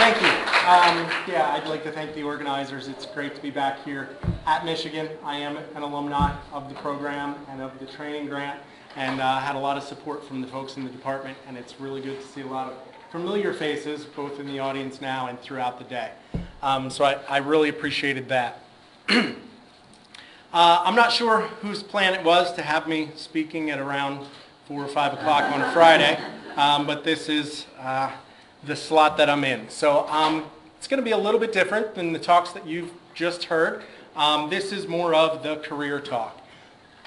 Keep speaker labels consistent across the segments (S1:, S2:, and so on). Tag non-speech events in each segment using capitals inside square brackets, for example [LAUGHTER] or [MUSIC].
S1: Thank you. Um, yeah, I'd like to thank the organizers. It's great to be back here at Michigan. I am an alumni of the program and of the training grant and uh, had a lot of support from the folks in the department and it's really good to see a lot of familiar faces both in the audience now and throughout the day. Um, so I, I really appreciated that. [CLEARS THROAT] uh, I'm not sure whose plan it was to have me speaking at around 4 or 5 o'clock on a Friday, um, but this is uh, the slot that I'm in. So um, it's going to be a little bit different than the talks that you've just heard. Um, this is more of the career talk.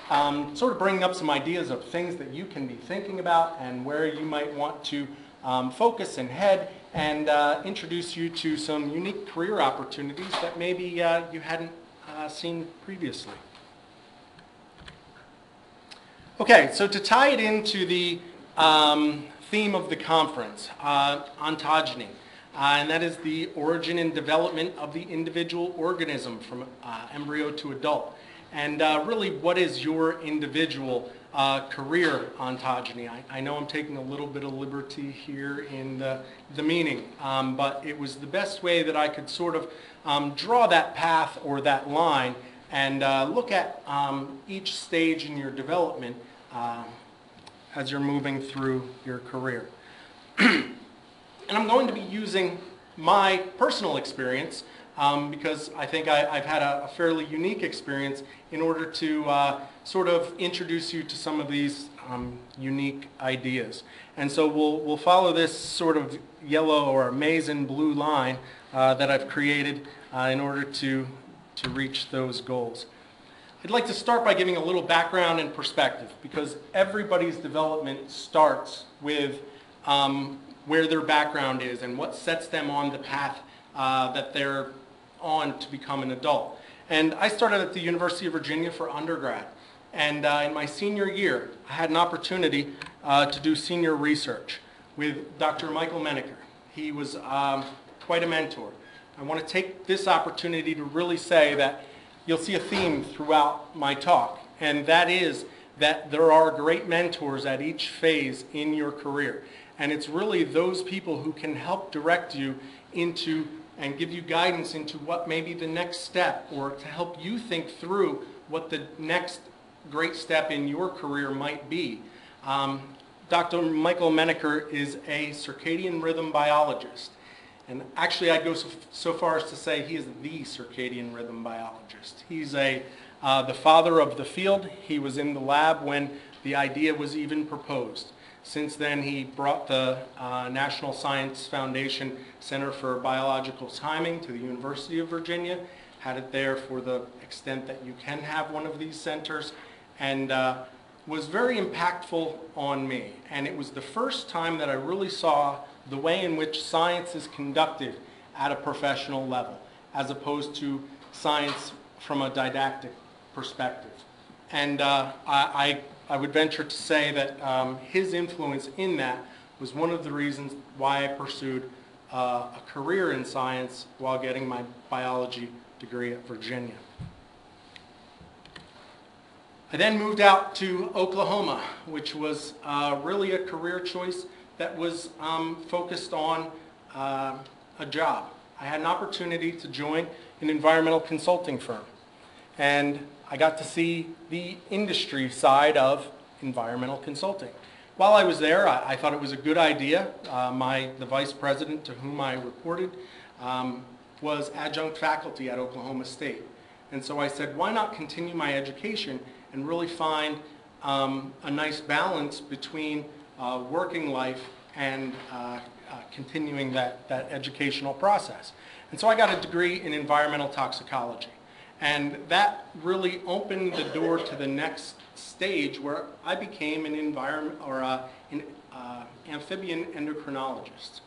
S1: Um, sort of bringing up some ideas of things that you can be thinking about and where you might want to um, focus and head and uh, introduce you to some unique career opportunities that maybe uh, you hadn't uh, seen previously. Okay, so to tie it into the um, theme of the conference, uh, ontogeny, uh, and that is the origin and development of the individual organism from uh, embryo to adult. And uh, really, what is your individual uh, career ontogeny? I, I, know I'm taking a little bit of liberty here in the, the meaning, um, but it was the best way that I could sort of um, draw that path or that line and uh, look at um, each stage in your development uh, as you're moving through your career. [CLEARS THROAT] and I'm going to be using my personal experience um, because I think I, have had a, a, fairly unique experience in order to uh, sort of introduce you to some of these um, unique ideas. And so we'll, we'll follow this sort of yellow or maize and blue line uh, that I've created uh, in order to, to reach those goals. I'd like to start by giving a little background and perspective because everybody's development starts with um, where their background is and what sets them on the path uh, that they're on to become an adult. And I started at the University of Virginia for undergrad. And uh, in my senior year, I had an opportunity uh, to do senior research with Dr. Michael Menaker. He was um, quite a mentor. I want to take this opportunity to really say that you'll see a theme throughout my talk, and that is that there are great mentors at each phase in your career. And it's really those people who can help direct you into and give you guidance into what may be the next step or to help you think through what the next great step in your career might be. Um, Dr. Michael Menaker is a circadian rhythm biologist. And actually, I'd go so, so, far as to say he is the circadian rhythm biologist. He's a, uh, the father of the field. He was in the lab when the idea was even proposed. Since then, he brought the uh, National Science Foundation Center for Biological Timing to the University of Virginia, had it there for the extent that you can have one of these centers, and uh, was very impactful on me. And it was the first time that I really saw the way in which science is conducted at a professional level, as opposed to science from a didactic perspective. And uh, I, I, would venture to say that um, his influence in that was one of the reasons why I pursued uh, a career in science while getting my biology degree at Virginia. I then moved out to Oklahoma, which was uh, really a career choice that was um, focused on uh, a job. I had an opportunity to join an environmental consulting firm. And I got to see the industry side of environmental consulting. While I was there, I, I thought it was a good idea. Uh, my, the vice president to whom I reported um, was adjunct faculty at Oklahoma State. And so I said, why not continue my education and really find um, a nice balance between uh, working life and uh, uh, continuing that, that educational process. And so I got a degree in environmental toxicology. And that really opened the door to the next stage where I became an environment or a, an uh, amphibian endocrinologist.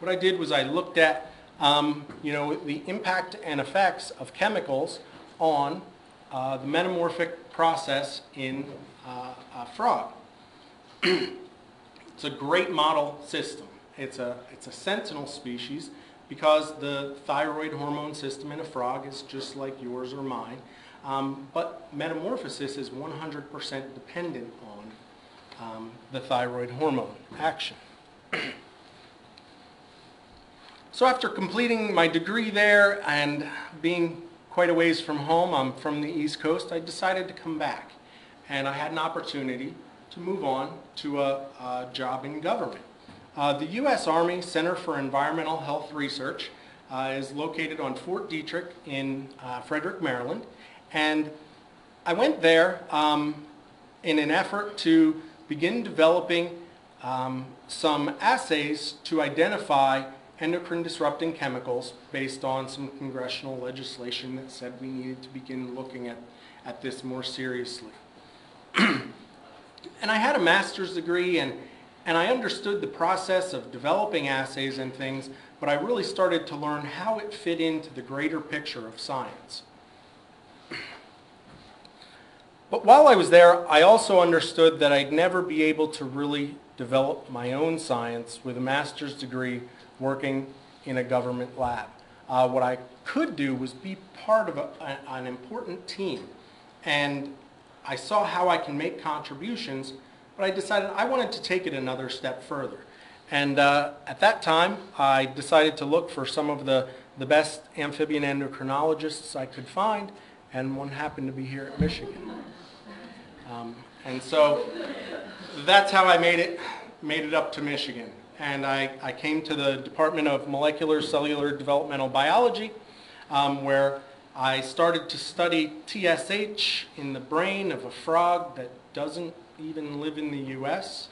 S1: What I did was I looked at um, you know, the impact and effects of chemicals on uh, the metamorphic process in uh, a frog. [CLEARS THROAT] It's a great model system. It's a, it's a sentinel species because the thyroid hormone system in a frog is just like yours or mine. Um, but metamorphosis is 100% dependent on um, the thyroid hormone action. [CLEARS THROAT] So after completing my degree there and being quite a ways from home, I'm from the East Coast, I decided to come back. And I had an opportunity to move on to a, a job in government. Uh, the U.S. Army Center for Environmental Health Research uh, is located on Fort Detrick in uh, Frederick, Maryland. And I went there um, in an effort to begin developing um, some assays to identify endocrine disrupting chemicals based on some congressional legislation that said we needed to begin looking at, at this more seriously. [CLEARS THROAT] and I had a master's degree and, and I understood the process of developing assays and things, but I really started to learn how it fit into the greater picture of science. But while I was there, I also understood that I'd never be able to really develop my own science with a master's degree working in a government lab. Uh, what I could do was be part of a, an important team. And I saw how I can make contributions, but I decided I wanted to take it another step further. And uh, at that time, I decided to look for some of the, the best amphibian endocrinologists I could find, and one happened to be here at Michigan. Um, and so that's how I made it, made it up to Michigan. And I, I came to the Department of Molecular Cellular Developmental Biology, um, where I started to study TSH in the brain of a frog that doesn't even live in the US.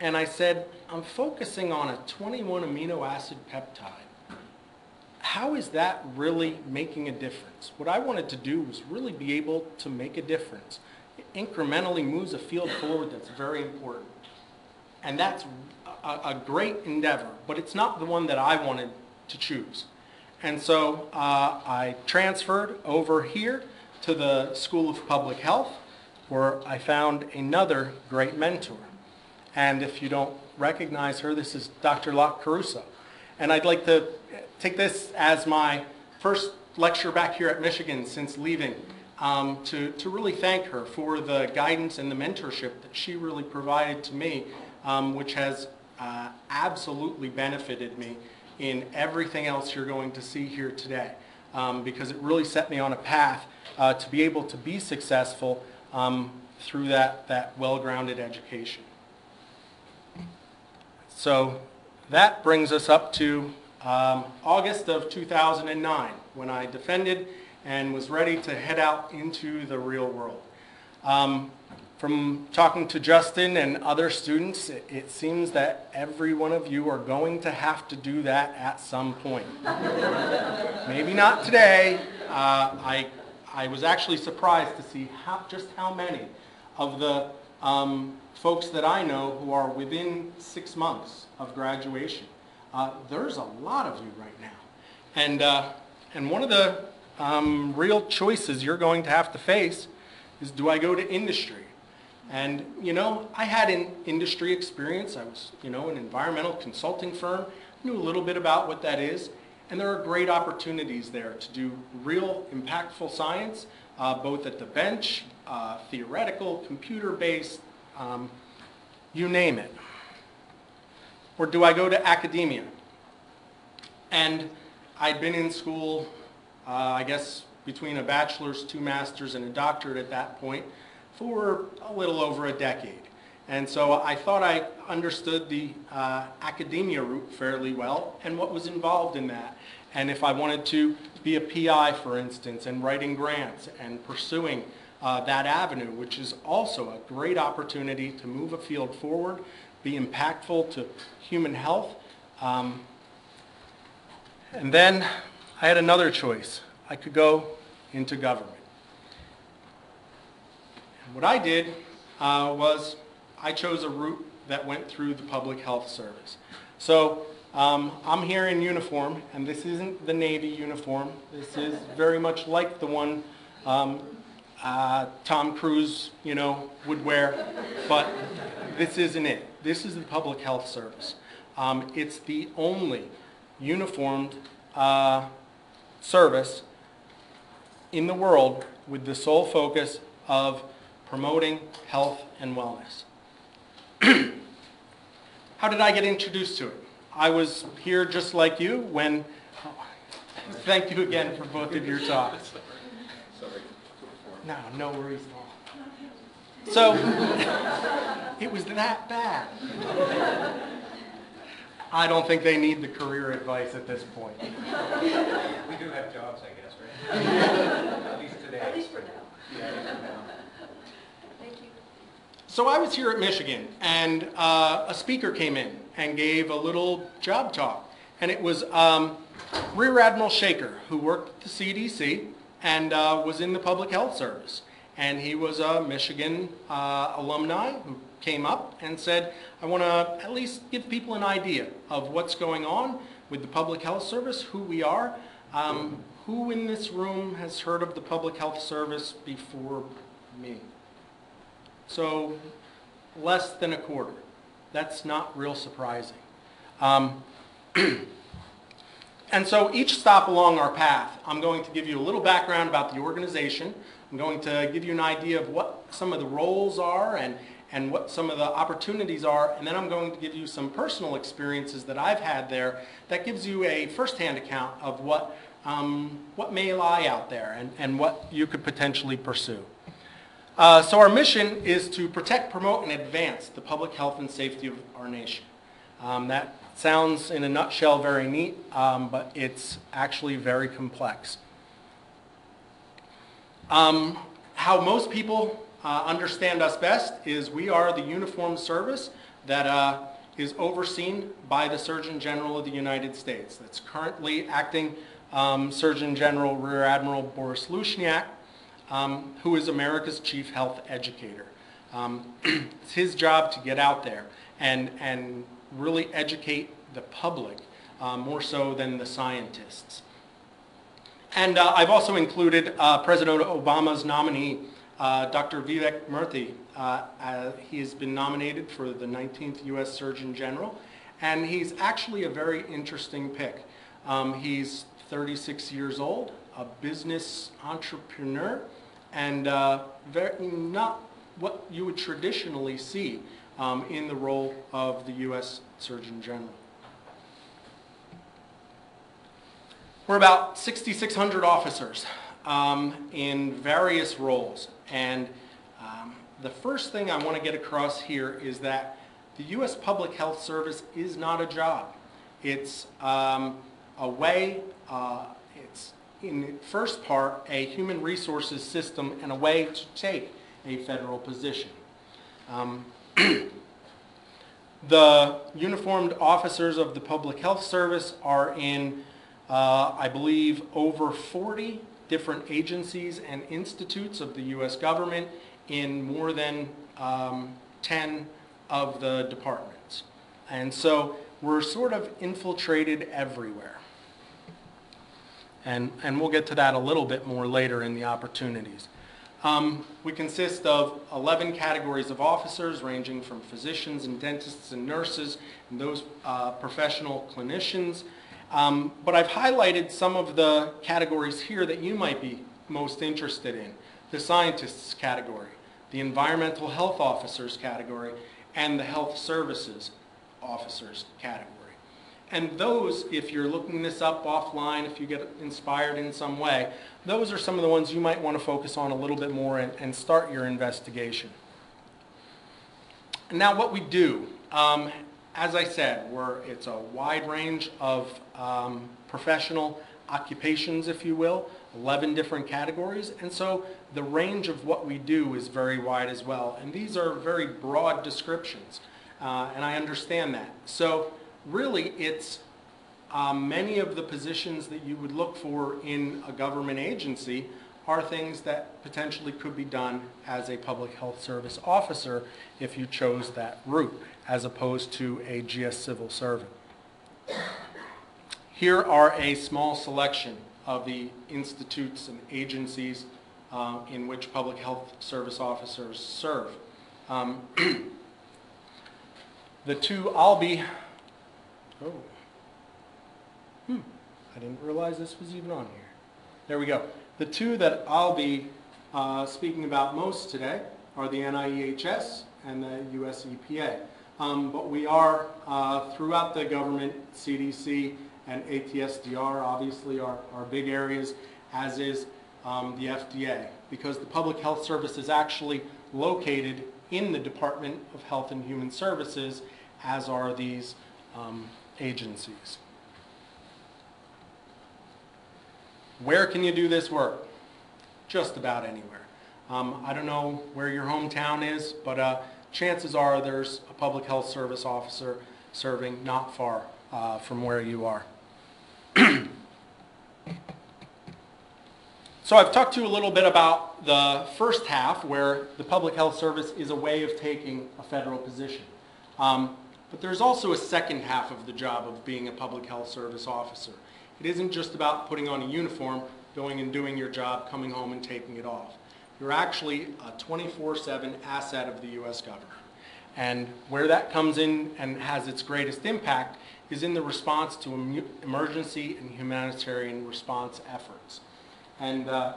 S1: And I said, I'm focusing on a 21 amino acid peptide. How is that really making a difference? What I wanted to do was really be able to make a difference incrementally moves a field forward that's very important. And that's a, a, great endeavor, but it's not the one that I wanted to choose. And so uh, I transferred over here to the School of Public Health, where I found another great mentor. And if you don't recognize her, this is Dr. Loch-Caruso. And I'd like to take this as my first lecture back here at Michigan since leaving um, to, to really thank her for the guidance and the mentorship that she really provided to me, um, which has uh, absolutely benefited me in everything else you're going to see here today. Um, because it really set me on a path uh, to be able to be successful um, through that, that well-grounded education. So that brings us up to um, August of 2009 when I defended and was ready to head out into the real world. Um, from talking to Justin and other students, it, it, seems that every one of you are going to have to do that at some point. [LAUGHS] Maybe not today. Uh, I, I was actually surprised to see how, just how many of the um, folks that I know who are within six months of graduation. Uh, there's a lot of you right now. And, uh, and one of the um, real choices you're going to have to face is do I go to industry? And, you know, I had an industry experience. I was, you know, an environmental consulting firm, knew a little bit about what that is. And there are great opportunities there to do real impactful science, uh, both at the bench, uh, theoretical, computer-based, um, you name it. Or do I go to academia? And I'd been in school uh, I guess between a bachelor's, two masters, and a doctorate at that point for a little over a decade. And so I thought I understood the uh, academia route fairly well and what was involved in that. And if I wanted to be a PI, for instance, and writing grants and pursuing uh, that avenue, which is also a great opportunity to move a field forward, be impactful to human health. Um, and then I had another choice. I could go into government. And what I did uh, was I chose a route that went through the public health service. So um, I'm here in uniform, and this isn't the Navy uniform. This is very much like the one um, uh, Tom Cruise, you know, would wear, but this isn't it. This is the public health service. Um, it's the only uniformed uh, service in the world with the sole focus of promoting health and wellness. [CLEARS THROAT] How did I get introduced to it? I was here just like you when, thank you again for both of your talks. No, no worries at all. So, [LAUGHS] it was that bad. I don't think they need the career advice at this point.
S2: We do have jobs, I guess, right? [LAUGHS] At least today.
S3: At least for now.
S2: Yeah, at least for now.
S3: Thank you.
S1: So I was here at Michigan, and uh, a speaker came in and gave a little job talk. And it was um, Rear Admiral Shaker, who worked at the CDC and uh, was in the Public Health Service. And he was a Michigan uh, alumni who came up and said, I want to at least give people an idea of what's going on with the Public Health Service, who we are. Um, who in this room has heard of the Public Health Service before me? So less than a quarter. That's not real surprising. Um, [CLEARS THROAT] and so each stop along our path, I'm going to give you a little background about the organization. I'm going to give you an idea of what some of the roles are and, and what some of the opportunities are, and then I'm going to give you some personal experiences that I've had there that gives you a firsthand account of what, um, what may lie out there and, and what you could potentially pursue. Uh, so our mission is to protect, promote, and advance the public health and safety of our nation. Um, that sounds, in a nutshell, very neat, um, but it's actually very complex. Um, how most people uh, understand us best is we are the uniformed service that uh, is overseen by the Surgeon General of the United States. That's currently acting um, Surgeon General Rear Admiral Boris Lushniak, um, who is America's chief health educator. Um, [CLEARS THROAT] it's his job to get out there and, and really educate the public uh, more so than the scientists. And uh, I've also included uh, President Obama's nominee, uh, Dr. Vivek Murthy. Uh, uh, he has been nominated for the 19th U.S. Surgeon General, and he's actually a very interesting pick. Um, he's 36 years old, a business entrepreneur, and uh, very, not what you would traditionally see um, in the role of the U.S. Surgeon General. We're about 6,600 officers um, in various roles. And um, the first thing I want to get across here is that the U.S. Public Health Service is not a job. It's um, a way, uh, in the first part, a human resources system and a way to take a federal position. Um, [CLEARS THROAT] the uniformed officers of the Public Health Service are in uh, I believe, over 40 different agencies and institutes of the U.S. government in more than um, 10 of the departments. And so we're sort of infiltrated everywhere. And, and we'll get to that a little bit more later in the opportunities. Um, we consist of 11 categories of officers ranging from physicians and dentists and nurses and those uh, professional clinicians um, but I've highlighted some of the categories here that you might be most interested in. The scientists category, the environmental health officers category, and the health services officers category. And those, if you're looking this up offline, if you get inspired in some way, those are some of the ones you might want to focus on a little bit more and, and start your investigation. Now what we do, um, as I said, we're, it's a wide range of um, professional occupations, if you will, 11 different categories. And so the range of what we do is very wide as well. And these are very broad descriptions. Uh, and I understand that. So really it's um, many of the positions that you would look for in a government agency are things that potentially could be done as a public health service officer if you chose that route, as opposed to a GS civil servant. Here are a small selection of the institutes and agencies uh, in which public health service officers serve. Um, [CLEARS THROAT] the two I'll be, oh, hmm, I didn't realize this was even on here. There we go. The two that I'll be uh, speaking about most today are the NIEHS and the US EPA. Um, But we are, uh, throughout the government, CDC and ATSDR obviously are are big areas, as is um, the FDA, because the Public Health Service is actually located in the Department of Health and Human Services, as are these um, agencies. Where can you do this work? Just about anywhere. Um, I don't know where your hometown is, but uh, chances are there's a public health service officer serving not far uh, from where you are. [CLEARS THROAT] So I've talked to you a little bit about the first half, where the public health service is a way of taking a federal position. Um, but there's also a second half of the job of being a public health service officer. It isn't just about putting on a uniform, going and doing your job, coming home and taking it off. You're actually a 24/7 asset of the U.S. government. And where that comes in and has its greatest impact is in the response to emergency and humanitarian response efforts. And uh,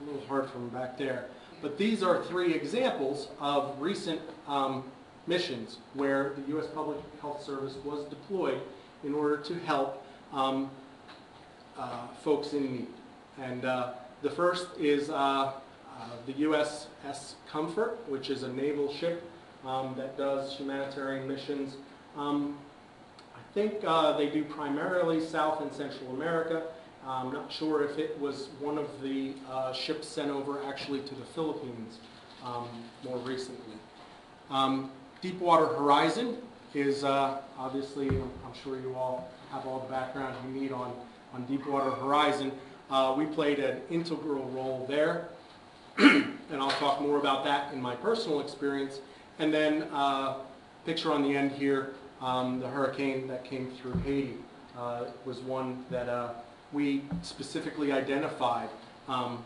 S1: a little hard from back there, but these are three examples of recent um, missions where the U.S. Public Health Service was deployed in order to help um, uh, folks in need. And uh, the first is uh, uh, the USS Comfort, which is a naval ship um, that does humanitarian missions. Um, I think uh, they do primarily South and Central America. I'm not sure if it was one of the uh, ships sent over actually to the Philippines um, more recently. Um, Deepwater Horizon is uh, obviously, I'm sure you all have all the background you need on, on Deepwater Horizon. Uh, we played an integral role there, [CLEARS THROAT] and I'll talk more about that in my personal experience. And then, uh, picture on the end here, um, the hurricane that came through Haiti uh, was one that uh, we specifically identified um,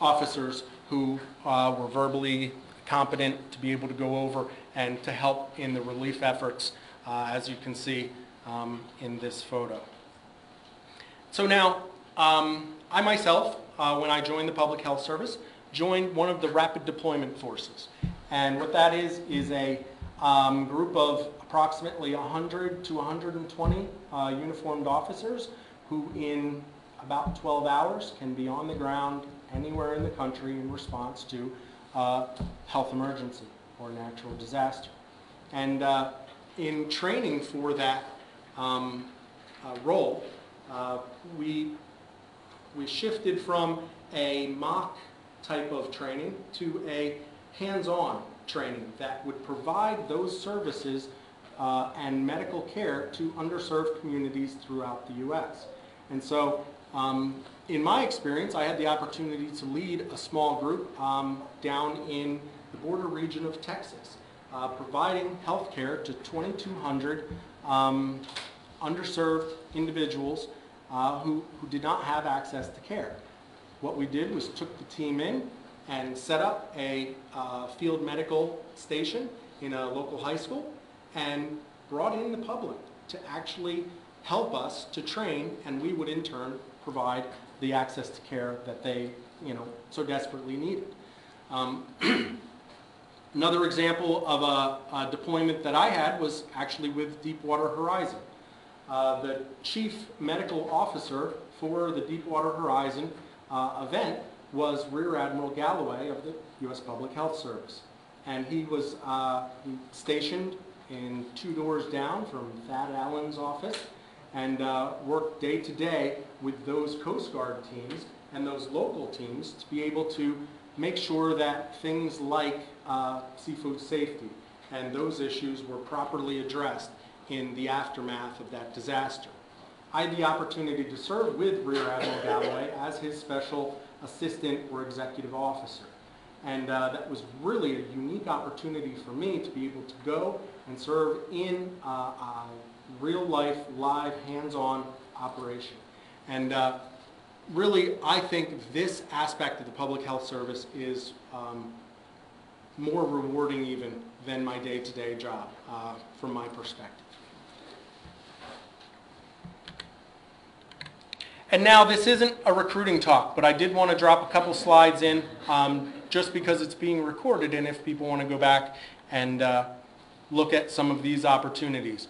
S1: officers who uh, were verbally competent to be able to go over and to help in the relief efforts, uh, as you can see um, in this photo. So now, um, I myself, uh, when I joined the Public Health Service, joined one of the Rapid Deployment Forces. And what that is, is a um, group of approximately 100 to 120 uh, uniformed officers who in about 12 hours can be on the ground anywhere in the country in response to uh, health emergency or natural disaster. And uh, in training for that um, uh, role, uh, we, we shifted from a mock type of training to a hands-on training that would provide those services uh, and medical care to underserved communities throughout the U.S. And so, um, in my experience, I had the opportunity to lead a small group um, down in the border region of Texas, uh, providing health care to 2,200 um, underserved individuals uh, who, who did not have access to care. What we did was took the team in and set up a uh, field medical station in a local high school and brought in the public to actually help us to train and we would in turn provide the access to care that they you know so desperately needed. Um, [CLEARS THROAT] another example of a, a, deployment that I had was actually with Deepwater Horizon. Uh, the chief medical officer for the Deepwater Horizon uh, event was Rear Admiral Galloway of the U.S. Public Health Service. And he was uh, stationed in two doors down from Thad Allen's office and uh, worked day to day with those Coast Guard teams and those local teams to be able to make sure that things like uh, seafood safety and those issues were properly addressed in the aftermath of that disaster. I had the opportunity to serve with Rear Admiral Galloway as his special assistant or executive officer. And uh, that was really a unique opportunity for me to be able to go and serve in uh, a real life, live, hands-on operation. And uh, really, I think this aspect of the public health service is um, more rewarding even than my day-to-day job uh, from my perspective. And now this isn't a recruiting talk, but I did want to drop a couple slides in um, just because it's being recorded and if people want to go back and uh, look at some of these opportunities.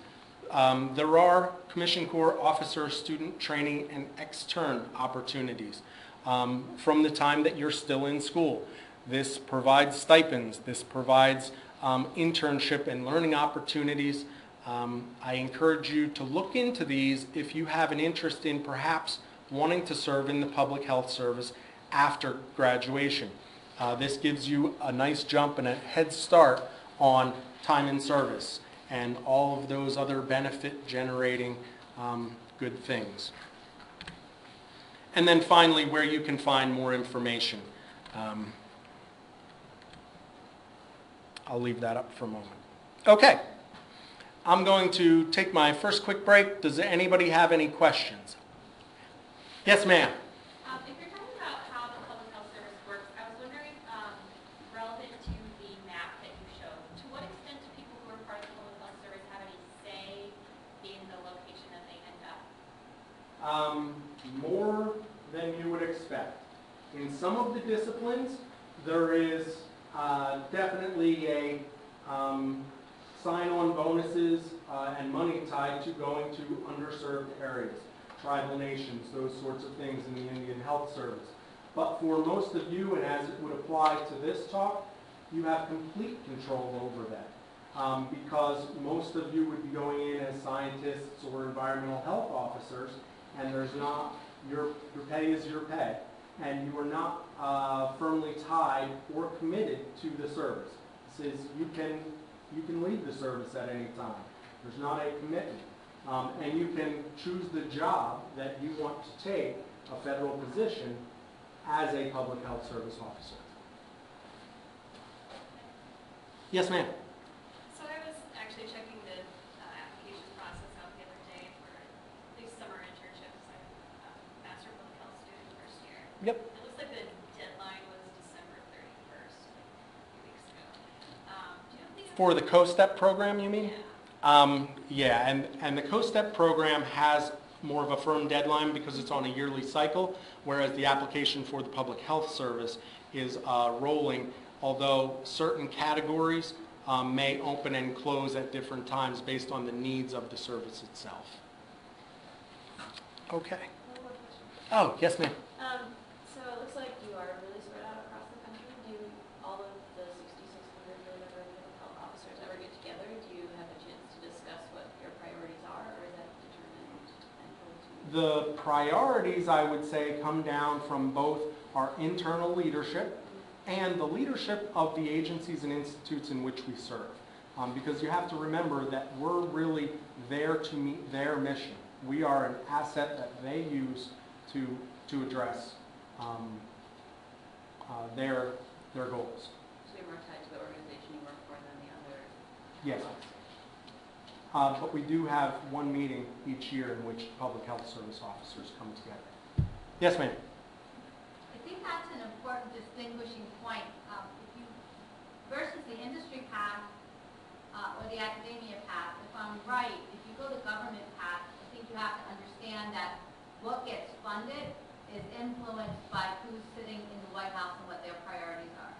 S1: Um, There are Commission Corps officer student training and extern opportunities um, from the time that you're still in school. This provides stipends, this provides um, internship and learning opportunities. Um, I encourage you to look into these if you have an interest in perhaps wanting to serve in the public health service after graduation. Uh, This gives you a nice jump and a head start on time in service and all of those other benefit-generating um, good things. And then finally, where you can find more information. Um, I'll leave that up for a moment. Okay. I'm going to take my first quick break. Does anybody have any questions? Yes, ma'am.
S4: Um, if you're talking about how the public health service works, I was wondering, um, relevant to the map that you showed, to what extent do people who are part of the public health service have any say in the location that they end up?
S1: Um, more than you would expect. In some of the disciplines, there is uh, definitely a um, sign-on bonuses uh, and money tied to going to underserved areas, tribal nations, those sorts of things in the Indian Health Service. But for most of you, and as it would apply to this talk, you have complete control over that. Um, because most of you would be going in as scientists or environmental health officers, and there's not, your, your pay is your pay, and you are not uh, firmly tied or committed to the service. This is, you can, you can leave the service at any time. There's not a commitment. Um, and you can choose the job that you want to take, a federal position, as a public health service officer. Yes, ma'am?
S4: So I was actually checking the uh, application process out the other day for these summer internships. I'm a master public health student first year.
S1: Yep.
S4: It looks like the deadline was December 31st, a few weeks ago. Um, do you have the?
S1: For the COSTEP program, you mean?
S4: Yeah.
S1: Um, yeah, and, and the COSTEP program has more of a firm deadline because it's on a yearly cycle, whereas the application for the Public Health Service is uh, rolling, although certain categories um, may open and close at different times based on the needs of the service itself. Okay.
S3: One more question.
S1: Oh, yes, ma'am.
S3: Um, so it looks like you are really spread out across the country. Do all of the 6,600 or whatever public health officers ever get together? Do you have a chance to discuss what your priorities are, or is that determined and told to?
S1: The priorities, I would say, come down from both our internal leadership and the leadership of the agencies and institutes in which we serve. Um, because you have to remember that we're really there to meet their mission. We are an asset that they use to, to address um, uh, their, their goals.
S3: So you're more tied to the organization you work for than the other?
S1: Yes. Uh, but we do have one meeting each year in which public health service officers come together. Yes, ma'am?
S5: I think that's an important distinguishing point. Um, you, versus the industry path, uh, or the academia path, if I'm right, if you go the government path, I think you have to understand that what gets funded is influenced by who's sitting in the White House and what their priorities are.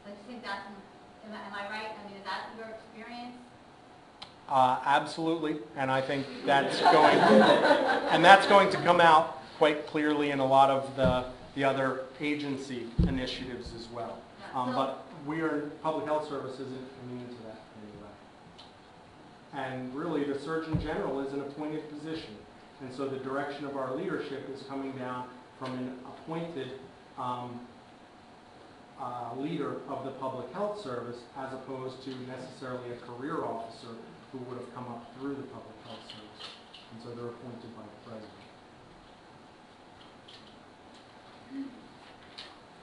S5: So I just think that's, am I, am I right? I mean, is that your experience?
S1: Uh, Absolutely, and I think that's going, and that's going to come out quite clearly in a lot of the, the other agency initiatives as well. Um, But we are, public health service isn't immune to that in any way. And really, the Surgeon General is an appointed position, and so the direction of our leadership is coming down from an appointed um, uh, leader of the public health service as opposed to necessarily a career officer who would have come up through the public health service. And so they're appointed by the president.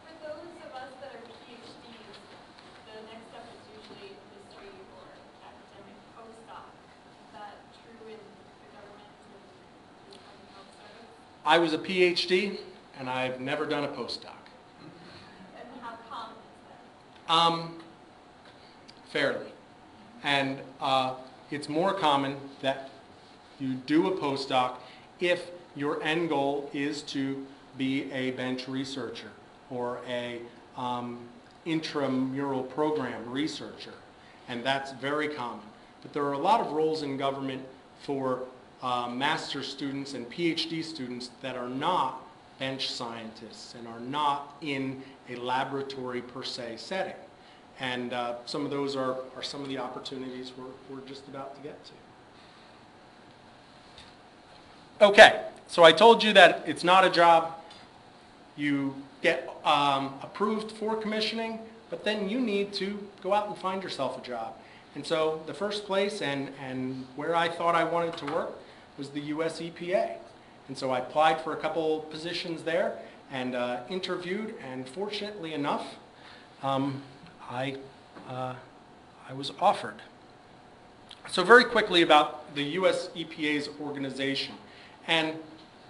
S4: For those of us that are PhDs, the next step is usually industry or academic postdoc. Is that true in the government and the public health service?
S1: I was a PhD, and I've never done a postdoc.
S4: And how common is that?
S1: Um, fairly. And uh, it's more common that you do a postdoc if your end goal is to be a bench researcher or a um, intramural program researcher. and that's very common. But there are a lot of roles in government for uh, master's students and PhD students that are not bench scientists and are not in a laboratory per se setting. And uh, some of those are, are some of the opportunities we're, we're just about to get to. Okay, so I told you that it's not a job. You get um, approved for commissioning, but then you need to go out and find yourself a job. And so the first place and, and where I thought I wanted to work was the US EPA. And so I applied for a couple positions there and uh, interviewed, and fortunately enough, um, I, uh, I was offered. So very quickly about the US EPA's organization. And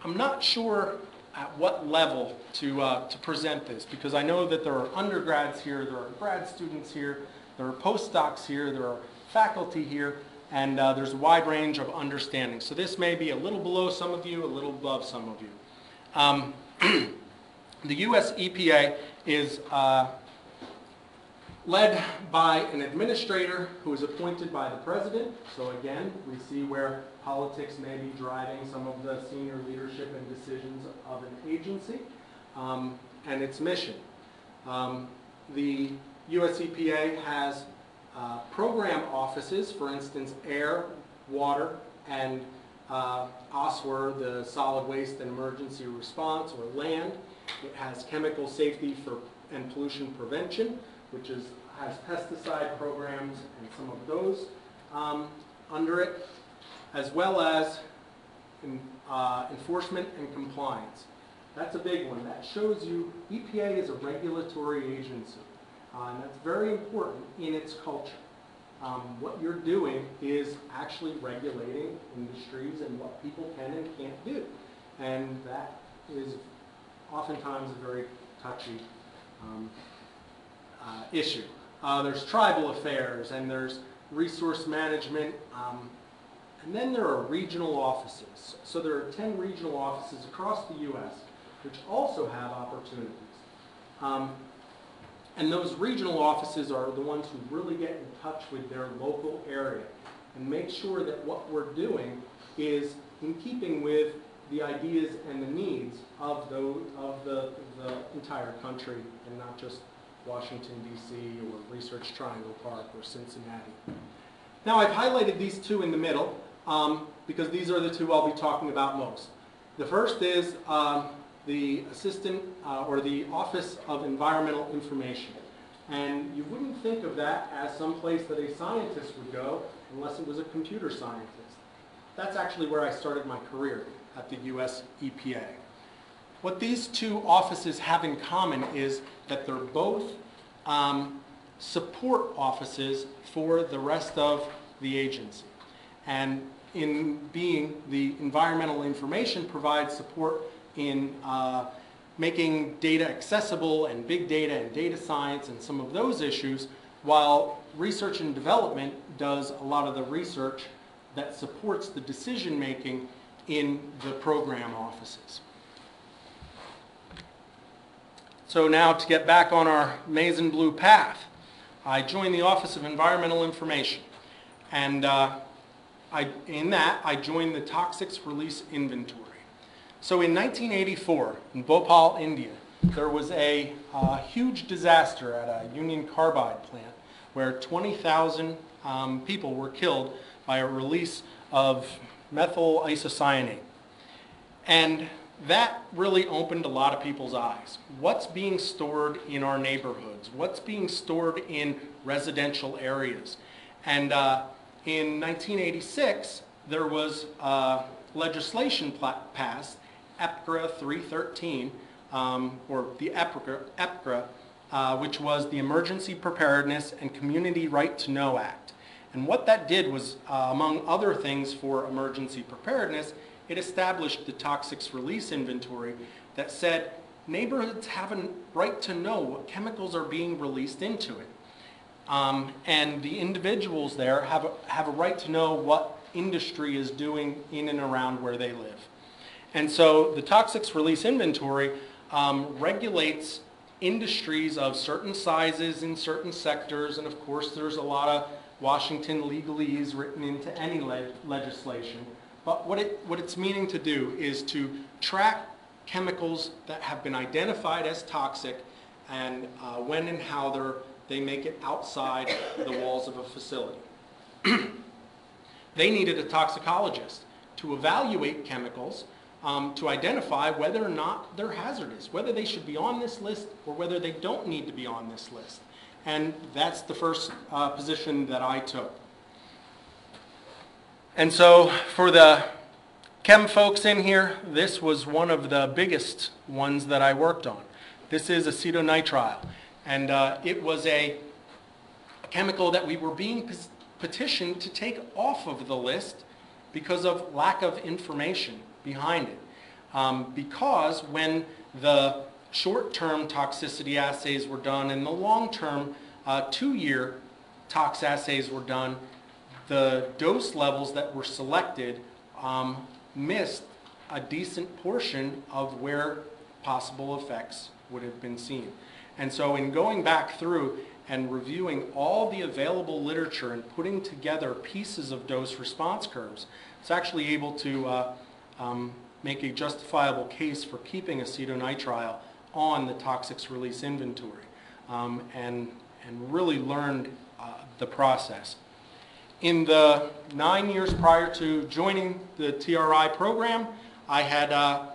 S1: I'm not sure at what level to, uh, to present this because I know that there are undergrads here, there are grad students here, there are postdocs here, there are faculty here, and uh, there's a wide range of understanding. So this may be a little below some of you, a little above some of you. Um, [CLEARS THROAT] the US EPA is uh, led by an administrator who is appointed by the president. So again, we see where politics may be driving some of the senior leadership and decisions of an agency um, and its mission. Um, the US EPA has uh, program offices, for instance, air, water, and uh, the solid waste and emergency response, or land. It has chemical safety for and pollution prevention, which is, has pesticide programs and some of those um, under it, as well as in, uh, enforcement and compliance. That's a big one. That shows you EPA is a regulatory agency. Uh, and that's very important in its culture. Um, what you're doing is actually regulating industries and what people can and can't do. And that is oftentimes a very touchy um, uh, issue. Uh, there's tribal affairs and there's resource management. Um, and then there are regional offices. So there are 10 regional offices across the U.S. which also have opportunities. Um, and those regional offices are the ones who really get in touch with their local area and make sure that what we're doing is in keeping with the ideas and the needs of the, of the, the entire country and not just Washington, D.C. or Research Triangle Park or Cincinnati. Now I've highlighted these two in the middle um, because these are the two I'll be talking about most. The first is um, the Assistant uh, or the Office of Environmental Information. And you wouldn't think of that as some place that a scientist would go unless it was a computer scientist. That's actually where I started my career at the US EPA. What these two offices have in common is that they're both um, support offices for the rest of the agency. And in being the environmental information provides support in uh, making data accessible and big data and data science and some of those issues, while research and development does a lot of the research that supports the decision making in the program offices. So now to get back on our maize and blue path, I joined the Office of Environmental Information. And uh, I, in that, I joined the Toxics Release Inventory. So in 1984, in Bhopal, India, there was a uh, huge disaster at a Union Carbide plant where 20,000 um, people were killed by a release of methyl isocyanate. And that really opened a lot of people's eyes. What's being stored in our neighborhoods? What's being stored in residential areas? And uh, in 1986, there was uh, legislation passed EPCRA 313, um, or the EPCRA, uh, which was the Emergency Preparedness and Community Right to Know Act. And what that did was, uh, among other things for emergency preparedness, it established the toxics release inventory that said neighborhoods have a right to know what chemicals are being released into it. Um, and the individuals there have a, have a right to know what industry is doing in and around where they live. And so the toxics release inventory um, regulates industries of certain sizes in certain sectors, and of course there's a lot of Washington legalese written into any le- legislation. But what it, what it's meaning to do is to track chemicals that have been identified as toxic and uh, when and how they make it outside the walls of a facility. [CLEARS THROAT] They needed a toxicologist to evaluate chemicals, um, to identify whether or not they're hazardous, whether they should be on this list or whether they don't need to be on this list. And that's the first uh, position that I took. And so for the chem folks in here, this was one of the biggest ones that I worked on. This is acetonitrile. And uh, it was a chemical that we were being petitioned to take off of the list because of lack of information behind it. Um, because when the short-term toxicity assays were done and the long-term uh, two-year tox assays were done, the dose levels that were selected um, missed a decent portion of where possible effects would have been seen. And so in going back through and reviewing all the available literature and putting together pieces of dose response curves, it's actually able to uh, um, make a justifiable case for keeping acetonitrile on the toxics release inventory um, and, and really learned uh, the process. In the nine years prior to joining the TRI program, I had, uh,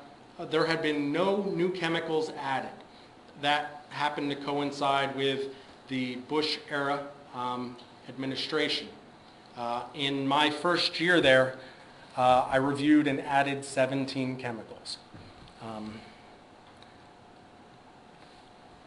S1: there had been no new chemicals added. That happened to coincide with the Bush era um, administration. Uh, in my first year there, uh, I reviewed and added 17 chemicals. Um,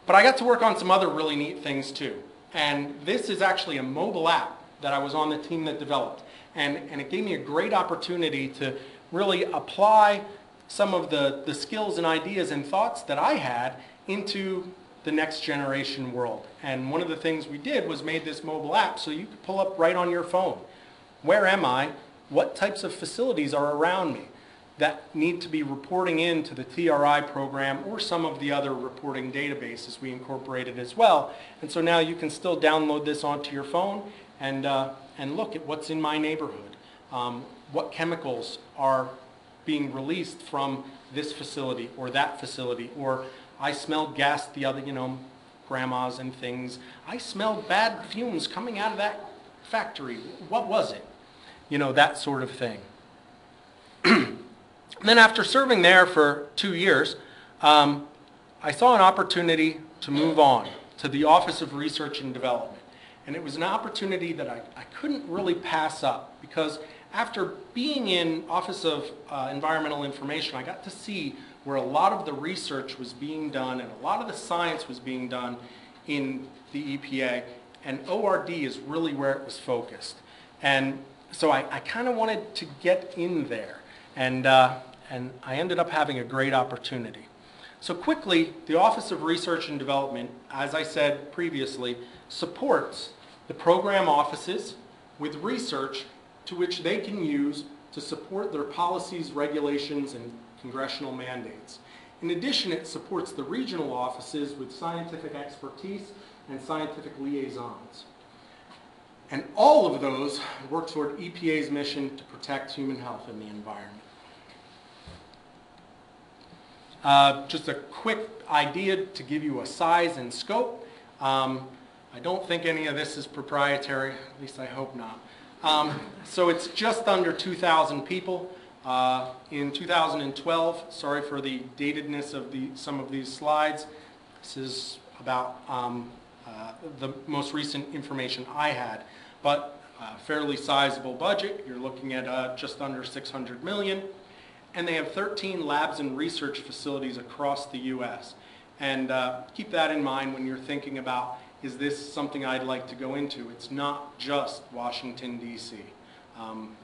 S1: but I got to work on some other really neat things too. And this is actually a mobile app that I was on the team that developed. And, and it gave me a great opportunity to really apply some of the, the skills and ideas and thoughts that I had into the next generation world. And one of the things we did was made this mobile app so you could pull up right on your phone. Where am I? What types of facilities are around me that need to be reporting into the TRI program or some of the other reporting databases we incorporated as well. And so now you can still download this onto your phone and, uh, and look at what's in my neighborhood. Um, what chemicals are being released from this facility or that facility or I smelled gas the other, you know, grandmas and things. I smelled bad fumes coming out of that factory. What was it? You know, that sort of thing. [CLEARS THROAT] then after serving there for two years, um, I saw an opportunity to move on to the Office of Research and Development. And it was an opportunity that I, I couldn't really pass up because after being in Office of uh, Environmental Information, I got to see where a lot of the research was being done and a lot of the science was being done in the EPA, and ORD is really where it was focused. And so I, I kind of wanted to get in there, and, uh, and I ended up having a great opportunity. So quickly, the Office of Research and Development, as I said previously, supports the program offices with research to which they can use to support their policies, regulations, and congressional mandates. In addition, it supports the regional offices with scientific expertise and scientific liaisons. And all of those work toward EPA's mission to protect human health and the environment. Uh, just a quick idea to give you a size and scope. Um, I don't think any of this is proprietary, at least I hope not. Um, so it's just under 2,000 people. Uh, in 2012, sorry for the datedness of the, some of these slides, this is about um, uh, the most recent information I had, but uh, fairly sizable budget. You're looking at uh, just under 600 million. And they have 13 labs and research facilities across the U.S. And uh, keep that in mind when you're thinking about, is this something I'd like to go into? It's not just Washington, D.C. Um,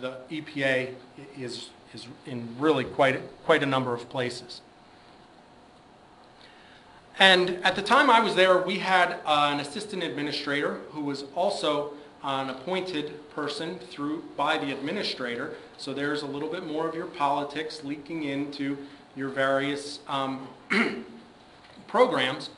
S1: the EPA is, is in really quite, quite a number of places. And at the time I was there, we had uh, an assistant administrator who was also an appointed person through by the administrator. So there's a little bit more of your politics leaking into your various um, [CLEARS THROAT] programs.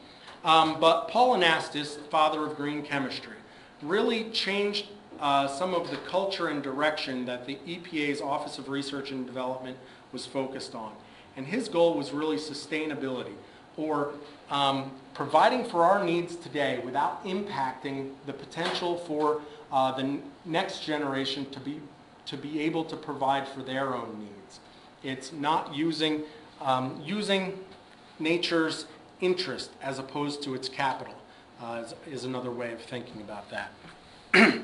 S1: Um, but Paul Anastas, father of green chemistry, really changed uh, some of the culture and direction that the EPA's Office of Research and Development was focused on. And his goal was really sustainability, or um, providing for our needs today without impacting the potential for uh, the next generation to be, to be able to provide for their own needs. It's not using, um, using nature's interest as opposed to its capital, uh, is, is another way of thinking about that. [CLEARS THROAT]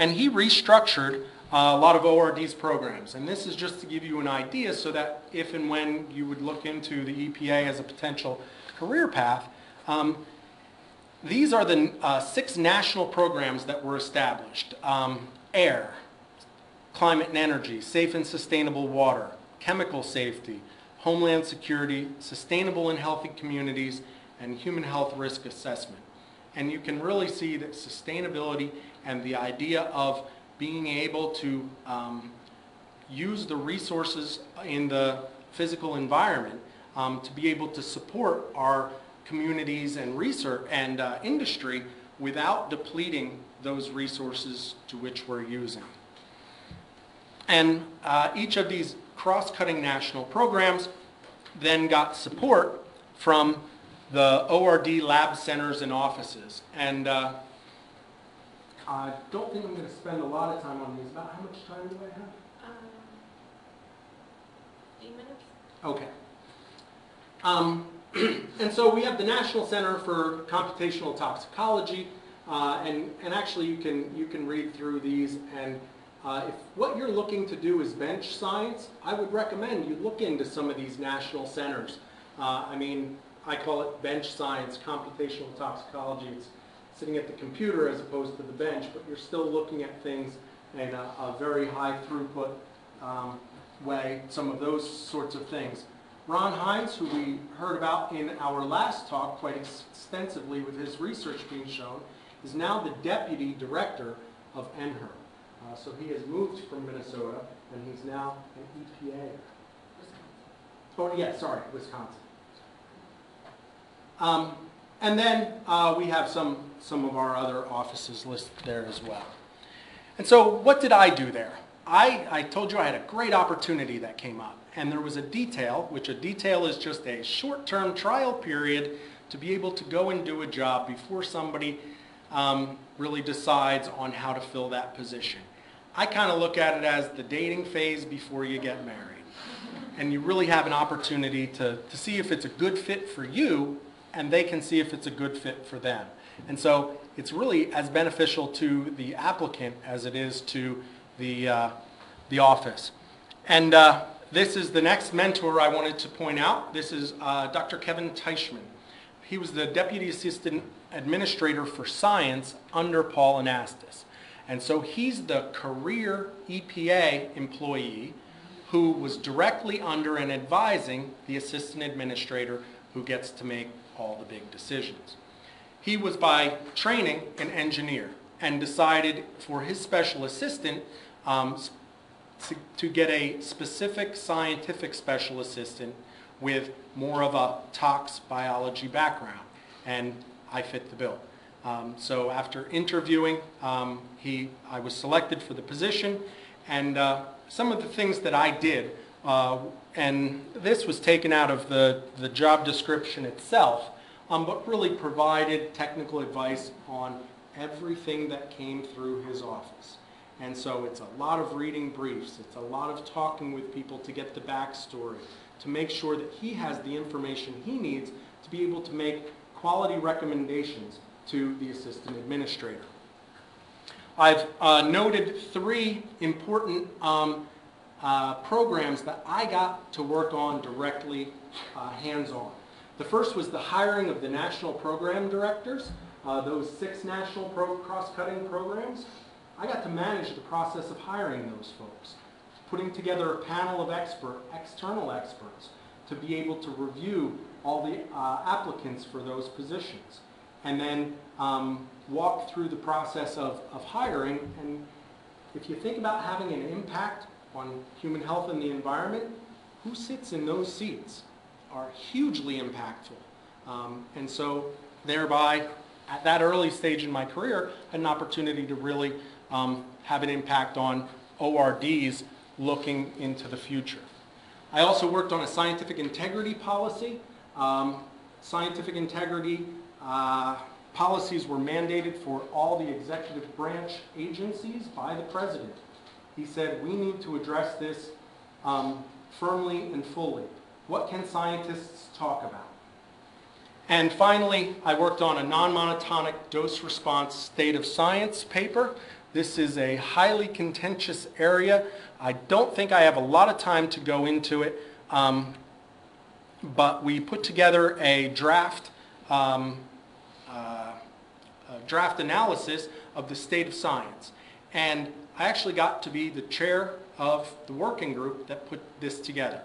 S1: And he restructured uh, a lot of ORD's programs. And this is just to give you an idea so that if and when you would look into the EPA as a potential career path, um, these are the uh, six national programs that were established. Um, air, climate and energy, safe and sustainable water, chemical safety, homeland security, sustainable and healthy communities, and human health risk assessment. And you can really see that sustainability and the idea of being able to um, use the resources in the physical environment um, to be able to support our communities and research and uh, industry without depleting those resources to which we're using. And uh, each of these cross-cutting national programs then got support from the ORD lab centers and offices. And uh, I don't think I'm going to spend a lot of time on these. About how much time do I have?
S3: Um, eight minutes?
S1: Okay. Um, [CLEARS THROAT] and so we have the National Center for Computational Toxicology, uh, and, and actually you can, you can read through these. And uh, if what you're looking to do is bench science, I would recommend you look into some of these national centers. Uh, I mean, I call it bench science, computational toxicology. It's sitting at the computer as opposed to the bench, but you're still looking at things in a, a very high throughput um, way, some of those sorts of things. Ron Hines, who we heard about in our last talk quite extensively with his research being shown, is now the deputy director of NHEERL. Uh, so he has moved from Minnesota, and he's now an EPA. Oh, yeah, sorry, Wisconsin. Um, and then uh, we have some, some of our other offices listed there as well. And so what did I do there? I, I told you I had a great opportunity that came up. And there was a detail, which a detail is just a short-term trial period to be able to go and do a job before somebody um, really decides on how to fill that position. I kind of look at it as the dating phase before you get married. And you really have an opportunity to, to see if it's a good fit for you and they can see if it's a good fit for them. And so it's really as beneficial to the applicant as it is to the, uh, the office. And uh, this is the next mentor I wanted to point out. This is uh, Dr. Kevin Teichman. He was the Deputy Assistant Administrator for Science under Paul Anastas. And so he's the career EPA employee who was directly under and advising the Assistant Administrator who gets to make all the big decisions. He was by training an engineer and decided for his special assistant um, to, to get a specific scientific special assistant with more of a tox biology background. And I fit the bill. Um, so after interviewing, um, he, I was selected for the position. And uh, some of the things that I did uh, and this was taken out of the, the job description itself, um, but really provided technical advice on everything that came through his office. And so it's a lot of reading briefs, it's a lot of talking with people to get the backstory, to make sure that he has the information he needs to be able to make quality recommendations to the assistant administrator. I've uh, noted three important um, uh, programs that I got to work on directly uh, hands-on. The first was the hiring of the national program directors, uh, those six national pro cross-cutting programs. I got to manage the process of hiring those folks, putting together a panel of expert, external experts to be able to review all the uh, applicants for those positions, and then um, walk through the process of, of hiring. And if you think about having an impact on human health and the environment, who sits in those seats are hugely impactful. Um, and so thereby at that early stage in my career, had an opportunity to really um, have an impact on ORDs looking into the future. I also worked on a scientific integrity policy. Um, Scientific integrity uh, policies were mandated for all the executive branch agencies by the president. He said, we need to address this um, firmly and fully. What can scientists talk about? And finally, I worked on a non-monotonic dose response state of science paper. This is a highly contentious area. I don't think I have a lot of time to go into it, um, but we put together a draft, um, uh, draft analysis of the state of science. And I actually got to be the chair of the working group that put this together.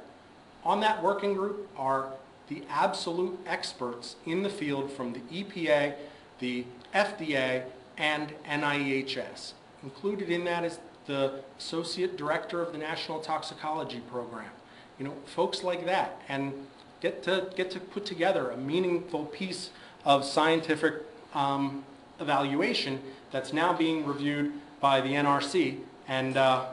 S1: On that working group are the absolute experts in the field from the EPA, the FDA, and NIEHS. Included in that is the Associate Director of the National Toxicology Program. You know, folks like that, and get to, get to put together a meaningful piece of scientific um, evaluation that's now being reviewed by the NRC. And uh,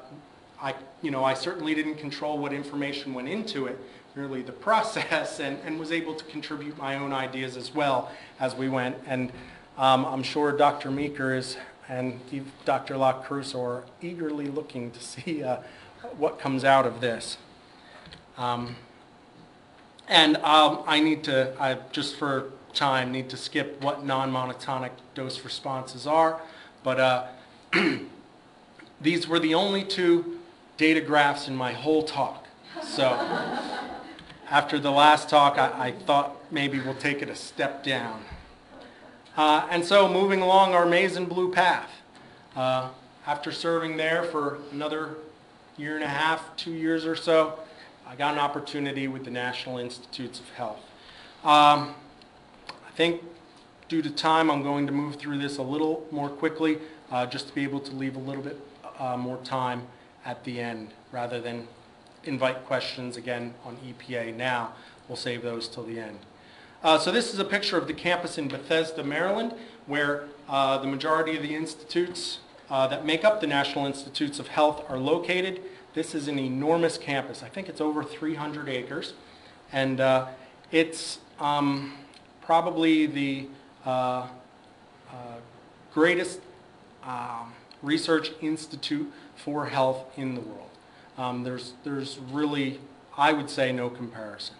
S1: I, you know, I certainly didn't control what information went into it, merely the [LAUGHS] process, and, and was able to contribute my own ideas as well as we went. And um, I'm sure Dr. Meeker is, and Dr. Cruz are eagerly looking to see uh, what comes out of this. Um, and um, I need to, I, just for time, need to skip what non-monotonic dose responses are. But uh, [CLEARS THROAT] these were the only two data graphs in my whole talk. So [LAUGHS] after the last talk, I, I thought maybe we'll take it a step down. Uh, and so moving along our maize and blue path. Uh, after serving there for another year and a half, two years or so, I got an opportunity with the National Institutes of Health. Um, I think due to time, I'm going to move through this a little more quickly, uh, just to be able to leave a little bit uh, more time at the end, rather than invite questions again on EPA now. We'll save those till the end. Uh, so this is a picture of the campus in Bethesda, Maryland, where uh, the majority of the institutes uh, that make up the National Institutes of Health are located. This is an enormous campus. I think it's over 300 acres. And uh, it's um, probably the uh, uh, greatest um, research institute for health in the world. Um, there's, there's really, I would say, no comparison.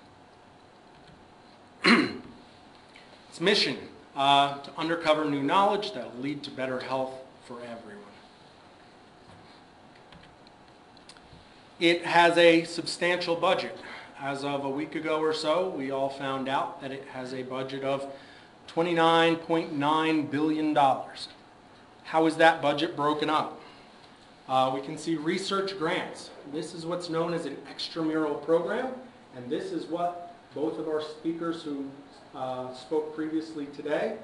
S1: [CLEARS THROAT] its mission uh, to uncover new knowledge that will lead to better health for everyone. It has a substantial budget. As of a week ago or so, we all found out that it has a budget of $29.9 billion. How is that budget broken up? Uh, we can see research grants. This is what's known as an extramural program, and this is what both of our speakers who uh, spoke previously today,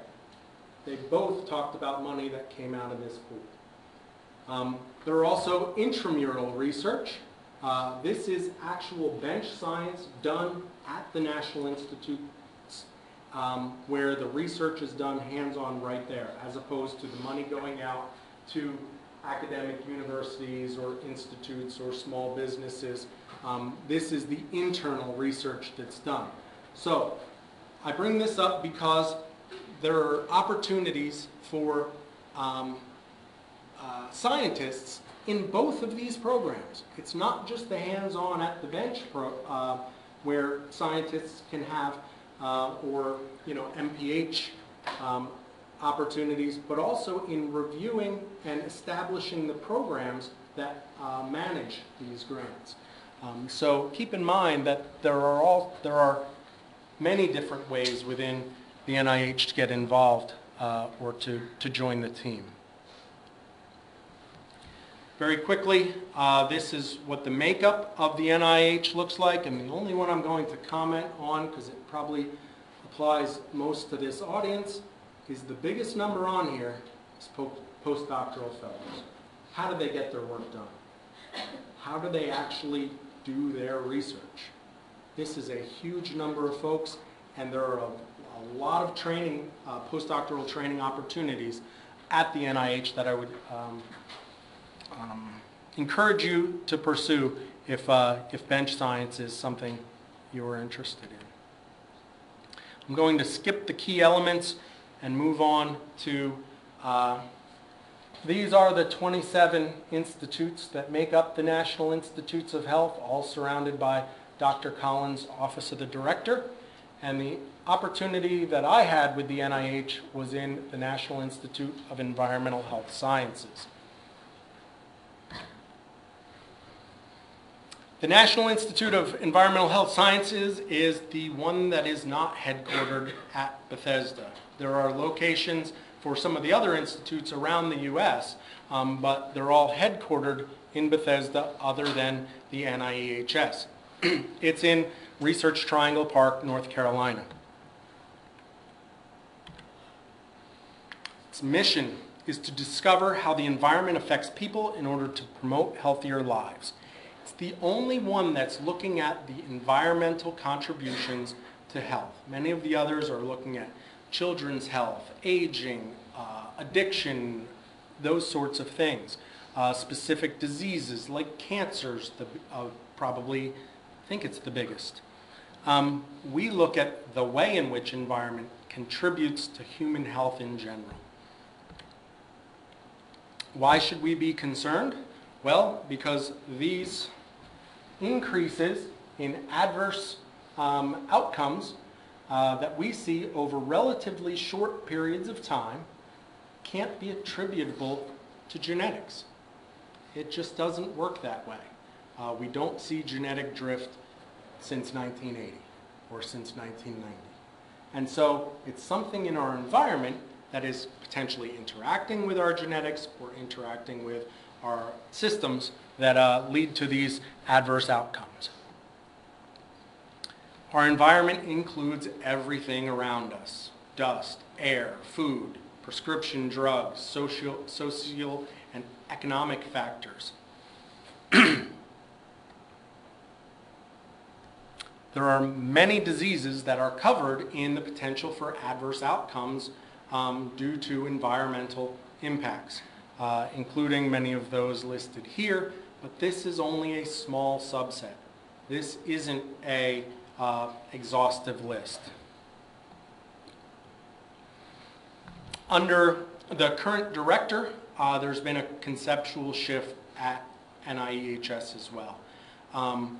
S1: they both talked about money that came out of this pool. Um, there are also intramural research. Uh, this is actual bench science done at the National Institute um, where the research is done hands-on right there, as opposed to the money going out to academic universities or institutes or small businesses. Um, this is the internal research that's done. So I bring this up because there are opportunities for um, uh, scientists in both of these programs. It's not just the hands-on at the bench pro, uh, where scientists can have uh, or you know MPH um, opportunities, but also in reviewing and establishing the programs that uh, manage these grants. Um, so keep in mind that there are all there are many different ways within the NIH to get involved uh, or to, to join the team. Very quickly, uh, this is what the makeup of the NIH looks like, and the only one I'm going to comment on, because it probably applies most to this audience, is the biggest number on here is po postdoctoral fellows. How do they get their work done? How do they actually do their research? This is a huge number of folks, and there are a, a lot of training, uh, postdoctoral training opportunities at the NIH that I would um, um, encourage you to pursue if, uh, if bench science is something you are interested in. I'm going to skip the key elements and move on to, uh, these are the 27 institutes that make up the National Institutes of Health, all surrounded by Dr. Collins' Office of the Director. And the opportunity that I had with the NIH was in the National Institute of Environmental Health Sciences. The National Institute of Environmental Health Sciences is the one that is not headquartered at Bethesda. There are locations for some of the other institutes around the U.S., um, but they're all headquartered in Bethesda other than the NIEHS. [CLEARS THROAT] it's in Research Triangle Park, North Carolina. Its mission is to discover how the environment affects people in order to promote healthier lives. The only one that's looking at the environmental contributions to health. Many of the others are looking at children's health, aging, uh, addiction, those sorts of things. Uh, specific diseases like cancers, the, uh, probably, I think it's the biggest. Um, we look at the way in which environment contributes to human health in general. Why should we be concerned? Well, because these increases in adverse um, outcomes uh, that we see over relatively short periods of time can't be attributable to genetics. It just doesn't work that way. Uh, we don't see genetic drift since 1980 or since 1990. And so it's something in our environment that is potentially interacting with our genetics or interacting with our systems that uh, lead to these adverse outcomes. Our environment includes everything around us dust, air, food, prescription drugs, social, social and economic factors. [CLEARS THROAT] there are many diseases that are covered in the potential for adverse outcomes um, due to environmental impacts, uh, including many of those listed here, but this is only a small subset. This isn't a uh, exhaustive list. Under the current director, uh, there's been a conceptual shift at NIEHS as well. Um,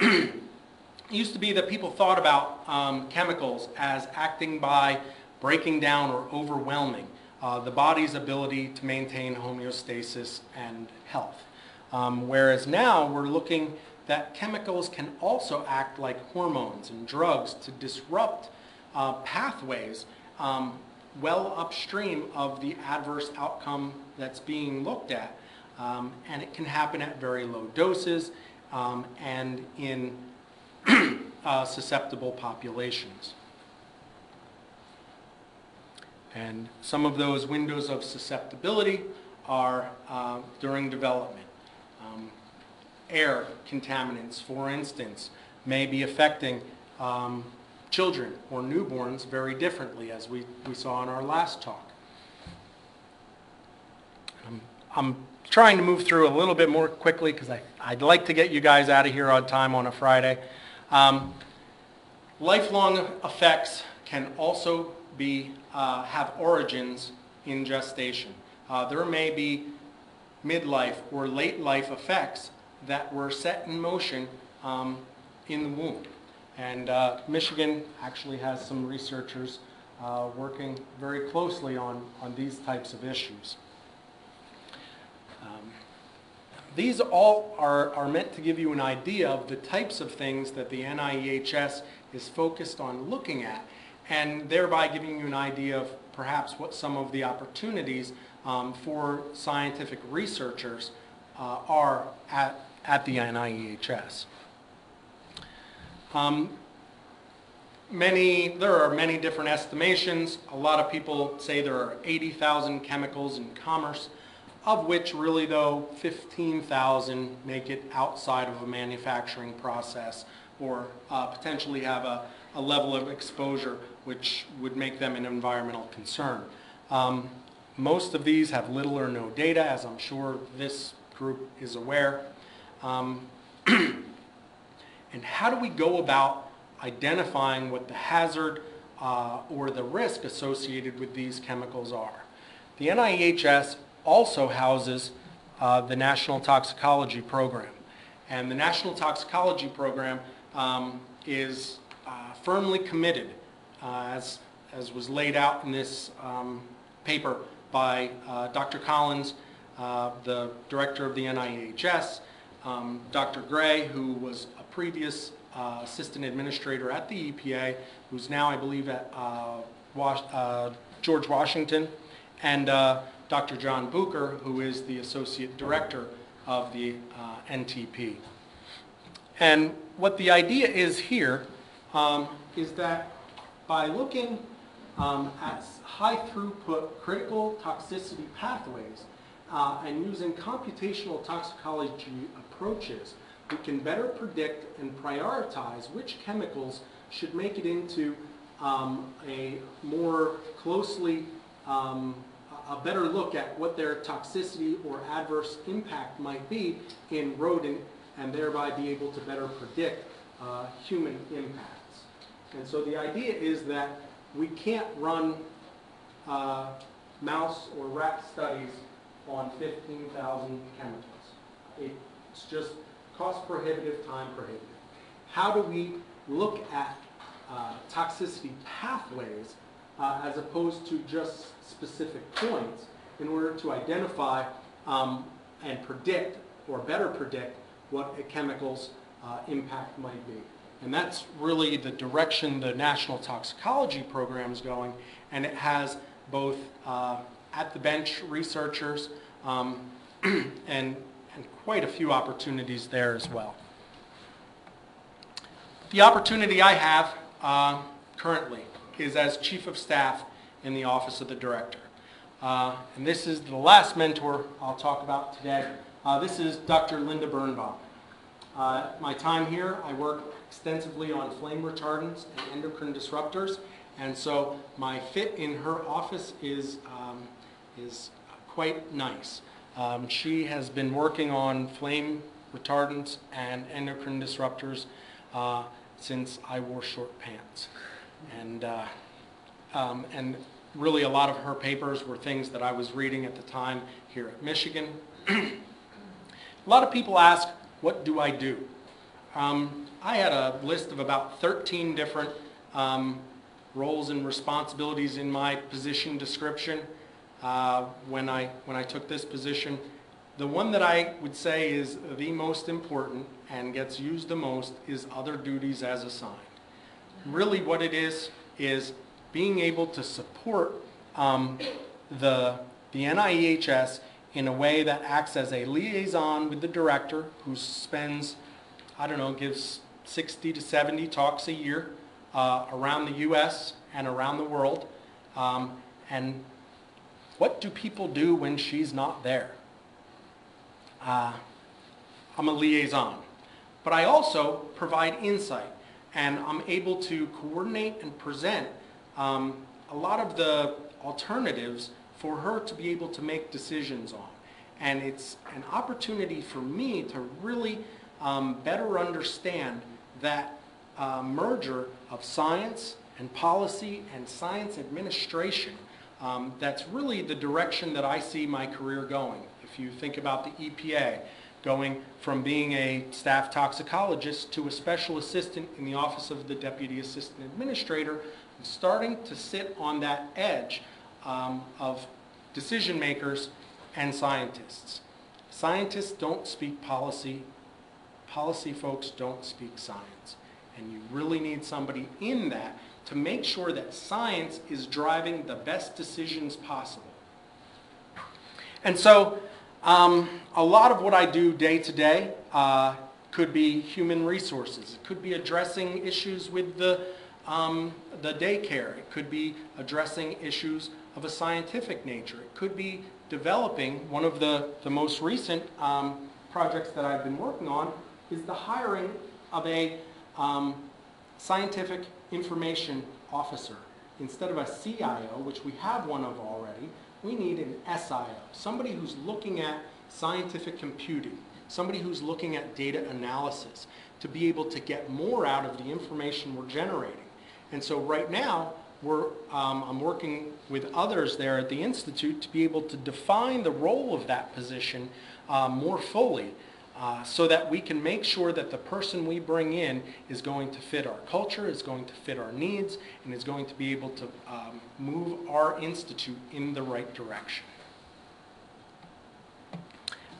S1: it [CLEARS THROAT] used to be that people thought about um, chemicals as acting by breaking down or overwhelming uh, the body's ability to maintain homeostasis and health. Um, whereas now we're looking that chemicals can also act like hormones and drugs to disrupt uh, pathways um, well upstream of the adverse outcome that's being looked at. Um, and it can happen at very low doses um, and in [CLEARS THROAT] uh, susceptible populations. And some of those windows of susceptibility are uh, during development. Air contaminants, for instance, may be affecting um, children or newborns very differently, as we, we saw in our last talk. I'm, I'm trying to move through a little bit more quickly because I'd like to get you guys out of here on time on a Friday. Um, lifelong effects can also be, uh, have origins in gestation. Uh, there may be midlife or late life effects that were set in motion um, in the womb. And uh, Michigan actually has some researchers uh, working very closely on, on these types of issues. Um, these all are, are meant to give you an idea of the types of things that the NIEHS is focused on looking at, and thereby giving you an idea of perhaps what some of the opportunities um, for scientific researchers uh, are at, at the NIEHS. Um, many, there are many different estimations. A lot of people say there are 80,000 chemicals in commerce, of which really though 15,000 make it outside of a manufacturing process or uh, potentially have a, a level of exposure which would make them an environmental concern. Um, most of these have little or no data, as I'm sure this group is aware. Um, [CLEARS THROAT] and how do we go about identifying what the hazard uh, or the risk associated with these chemicals are? The NIEHS also houses uh, the National Toxicology Program. And the National Toxicology Program um, is uh, firmly committed, uh, as, as was laid out in this um, paper by uh, Dr. Collins, uh, the director of the NIHS, um, Dr. Gray, who was a previous uh, assistant administrator at the EPA, who's now, I believe, at uh, Wash, uh, George Washington, and uh, Dr. John Bucher, who is the associate director of the uh, NTP. And what the idea is here um, is that by looking um, at high throughput critical toxicity pathways uh, and using computational toxicology approaches, we can better predict and prioritize which chemicals should make it into um, a more closely, um, a better look at what their toxicity or adverse impact might be in rodent and thereby be able to better predict uh, human impacts. And so the idea is that we can't run uh, mouse or rat studies on 15,000 chemicals. It's just cost prohibitive, time prohibitive. How do we look at uh, toxicity pathways uh, as opposed to just specific points in order to identify um, and predict, or better predict, what a chemical's uh, impact might be. And that's really the direction the National Toxicology Program is going, and it has both uh, at the bench researchers um, [CLEARS THROAT] and, and quite a few opportunities there as well. The opportunity I have uh, currently is as Chief of Staff in the Office of the Director. Uh, and this is the last mentor I'll talk about today. Uh, this is Dr. Linda Birnbaum. Uh, my time here, I work extensively on flame retardants and endocrine disruptors, and so my fit in her office is, um, is quite nice. Um, she has been working on flame retardants and endocrine disruptors uh, since I wore short pants. And, uh, um, and really a lot of her papers were things that I was reading at the time here at Michigan. [CLEARS THROAT] a lot of people ask, what do I do? Um, I had a list of about 13 different um, roles and responsibilities in my position description uh, when, I, when I took this position. The one that I would say is the most important and gets used the most is other duties as assigned. Really what it is, is being able to support um, the, the NIEHS in a way that acts as a liaison with the director who spends, I don't know, gives 60 to 70 talks a year uh, around the U.S. and around the world. Um, and what do people do when she's not there? Uh, I'm a liaison. But I also provide insight, and I'm able to coordinate and present um, a lot of the alternatives for her to be able to make decisions on. And it's an opportunity for me to really um, better understand that uh, merger of science and policy and science administration. Um, that's really the direction that I see my career going. If you think about the EPA, going from being a staff toxicologist to a special assistant in the Office of the Deputy Assistant Administrator, starting to sit on that edge um, of decision makers and scientists. Scientists don't speak policy. Policy folks don't speak science. And you really need somebody in that to make sure that science is driving the best decisions possible. And so um, a lot of what I do day to day uh, could be human resources. It could be addressing issues with the, um, the daycare. It could be addressing issues of a scientific nature. It could be developing, one of the, the most recent um, projects that I've been working on is the hiring of a um, scientific information officer. Instead of a CIO, which we have one of already, we need an SIO, somebody who's looking at scientific computing, somebody who's looking at data analysis to be able to get more out of the information we're generating. And so right now, we're, um, I'm working with others there at the Institute to be able to define the role of that position uh, more fully uh, so that we can make sure that the person we bring in is going to fit our culture, is going to fit our needs, and is going to be able to um, move our institute in the right direction.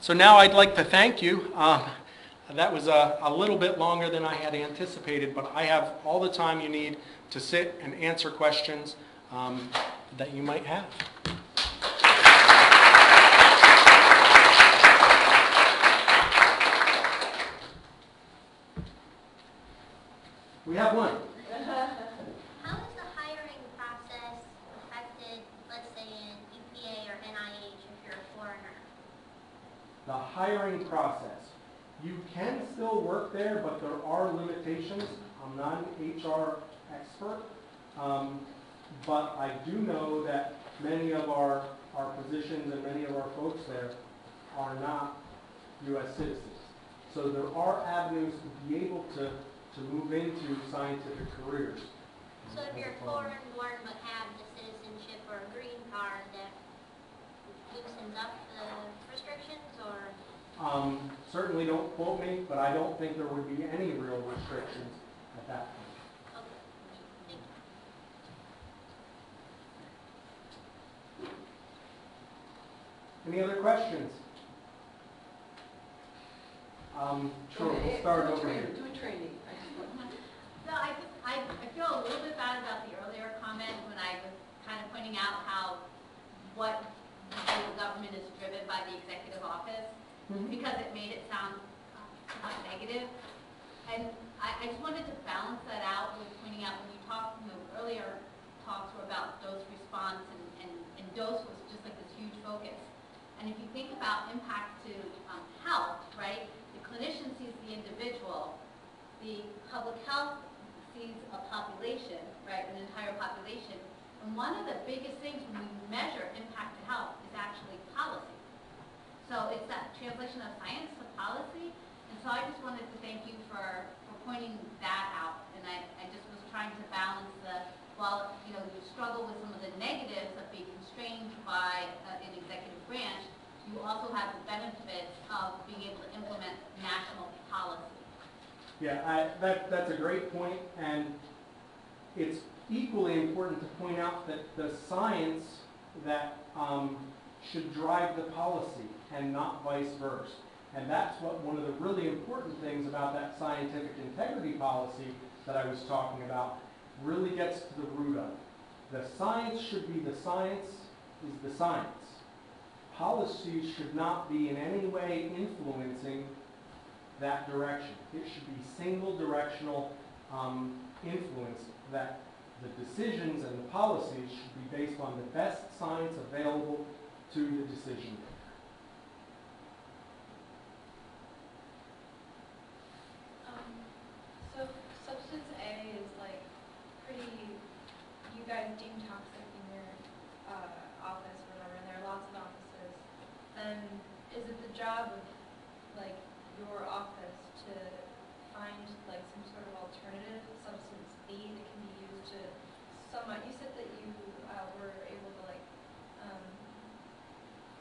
S1: So now I'd like to thank you. Um, that was a, a little bit longer than I had anticipated, but I have all the time you need to sit and answer questions um, that you might have. We have one.
S6: How is the hiring process affected, let's say in EPA or NIH if you're a foreigner?
S1: The hiring process. You can still work there, but there are limitations. I'm not an HR expert. Um, but I do know that many of our, our positions and many of our folks there are not US citizens. So there are avenues to be able to, to move into scientific careers.
S6: So if you're foreign born but have the citizenship or a green card, that loosens up the restrictions or?
S1: Um, certainly don't quote me, but I don't think there would be any real restrictions at that point.
S6: Okay, thank you.
S1: Any other questions? Um, sure, we'll start over here.
S7: Do a training.
S5: No, I just, I, I feel a little bit bad about the earlier comment when I was kind of pointing out how, what the government is driven by the executive office,
S1: Mhm.
S5: because it made it sound um, negative. And I, I just wanted to balance that out with pointing out when you talked, you know, earlier talks were about dose response and, and, and dose was just like this huge focus. And if you think about impact to um, health, right, the clinician sees the individual, the public health sees a population, right, an entire population. And one of the biggest things when we measure impact to health is actually policy. So it's that translation of science to policy. And so I just wanted to thank you for, for pointing that out. And I, I just was trying to balance the, while, you know, you struggle with some of the negatives of being constrained by uh, an executive branch, you also have the benefits of being able to implement national policy.
S1: Yeah, I, that, that's a great point, and it's equally important to point out that the science that um, should drive the policy and not vice versa. And that's what one of the really important things about that scientific integrity policy that I was talking about really gets to the root of. The science should be the science is the science. Policies should not be in any way influencing that direction. It should be single directional um, influence that the decisions and the policies should be based on the best science available to the decision maker.
S3: Um, so substance A is like pretty, you guys deem toxic in your, uh, office or whatever, and there are lots of offices. Then is it the job of, like, your office to find like some sort of alternative substance B that can be used to somewhat, you said that you, uh, were able to like, um,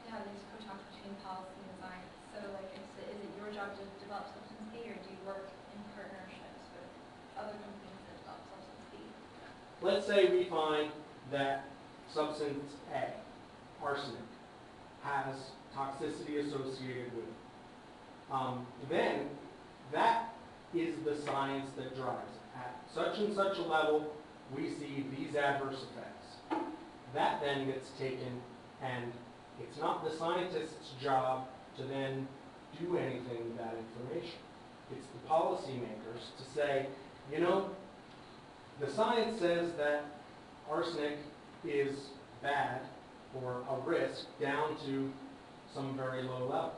S3: to have these co-talks between policy and science. So like, is it, is it your job to develop substance B, or do you work in partnerships with other companies that develop substance B?
S1: Let's say we find that substance A, arsenic, has toxicity associated with it. Um, then that is the science that drives it. At such and such a level, we see these adverse effects. That then gets taken and it's not the scientist's job to then do anything with that information. It's the policymakers to say, you know, the science says that arsenic is bad or a risk down to some very low level.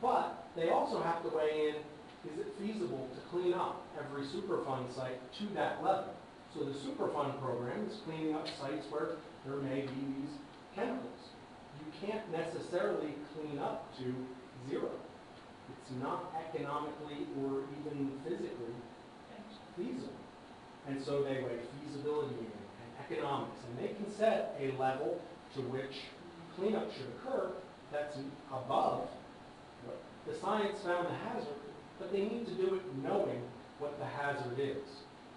S1: But they also have to weigh in, is it feasible to clean up every Superfund site to that level? So the Superfund program is cleaning up sites where there may be these chemicals. You can't necessarily clean up to zero. It's not economically or even physically feasible. And so they weigh feasibility and economics, and they can set a level to which cleanup should occur that's above what the science found the hazard, but they need to do it knowing what the hazard is,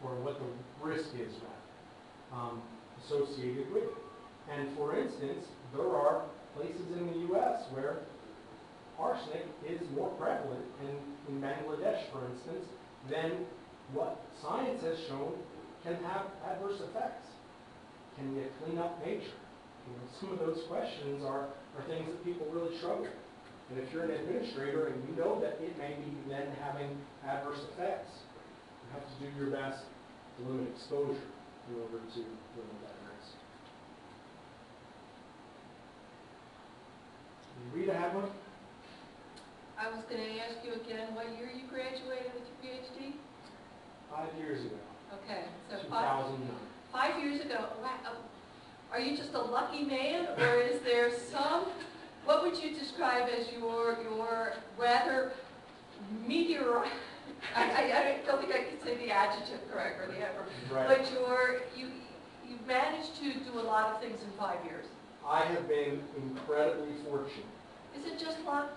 S1: or what the risk is rather, um, associated with it. And for instance, there are places in the US where arsenic is more prevalent in, in Bangladesh, for instance, than what science has shown can have adverse effects. Can you clean up nature? You know, some of those questions are, are things that people really struggle with. And if you're an administrator and you know that it may be then having adverse effects, you have to do your best to limit exposure in order to limit that risk. Rita have one?
S7: I was gonna ask you again, what year you graduated with your PhD?
S1: Five years ago,
S7: Okay, so five,
S1: 2009.
S7: five years ago, wow, are you just a lucky man, or is there some, what would you describe as your, your rather meteor, I, I, I don't think I can say the adjective correct, or the adverb,
S1: Right.
S7: but you're, you, you've managed to do a lot of things in five years.
S1: I have been incredibly fortunate.
S7: Is it just luck?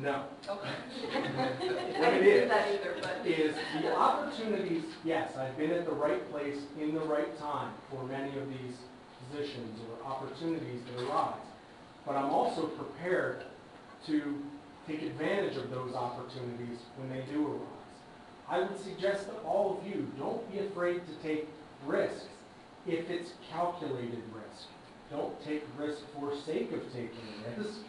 S1: No.
S7: Okay. [LAUGHS]
S1: What
S7: I didn't do
S1: is,
S7: that either, but.
S1: is the opportunities, yes, I've been at the right place in the right time for many of these positions or opportunities that arise. But I'm also prepared to take advantage of those opportunities when they do arise. I would suggest to all of you, don't be afraid to take risks if it's calculated risk. Don't take risk for sake of taking risk.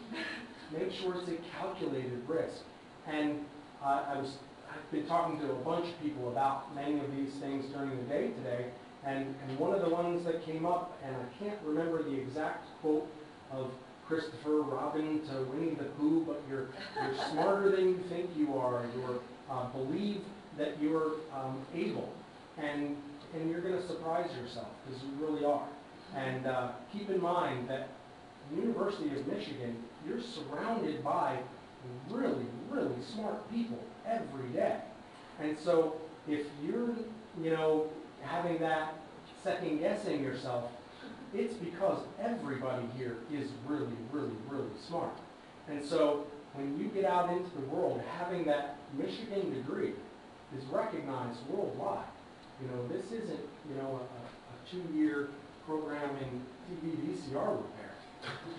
S1: Make sure it's a calculated risk. And uh, I was, I've been talking to a bunch of people about many of these things during the day today, and, and one of the ones that came up, and I can't remember the exact quote of Christopher Robin to Winnie the Pooh, but you're, you're smarter than you think you are. You're, uh, believe that you're um, able, and, and you're going to surprise yourself, because you really are. And uh, keep in mind that the University of Michigan, you're surrounded by really, really smart people every day. And so if you're, you know, having that second guessing yourself, it's because everybody here is really, really, really smart. And so when you get out into the world, having that Michigan degree is recognized worldwide. You know, this isn't, you know, a, a two-year program in TV VCR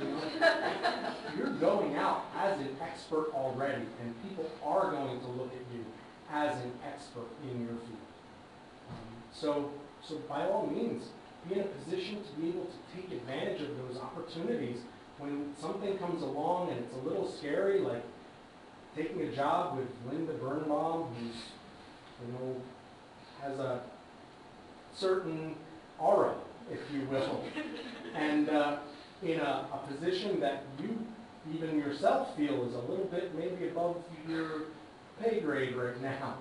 S1: [LAUGHS] You're going out as an expert already, and people are going to look at you as an expert in your field. Um, So, so by all means, be in a position to be able to take advantage of those opportunities when something comes along and it's a little scary, like taking a job with Linda Birnbaum, who's, you know, has a certain aura, if you will, and uh, in a, a position that you even yourself feel is a little bit maybe above your pay grade right now.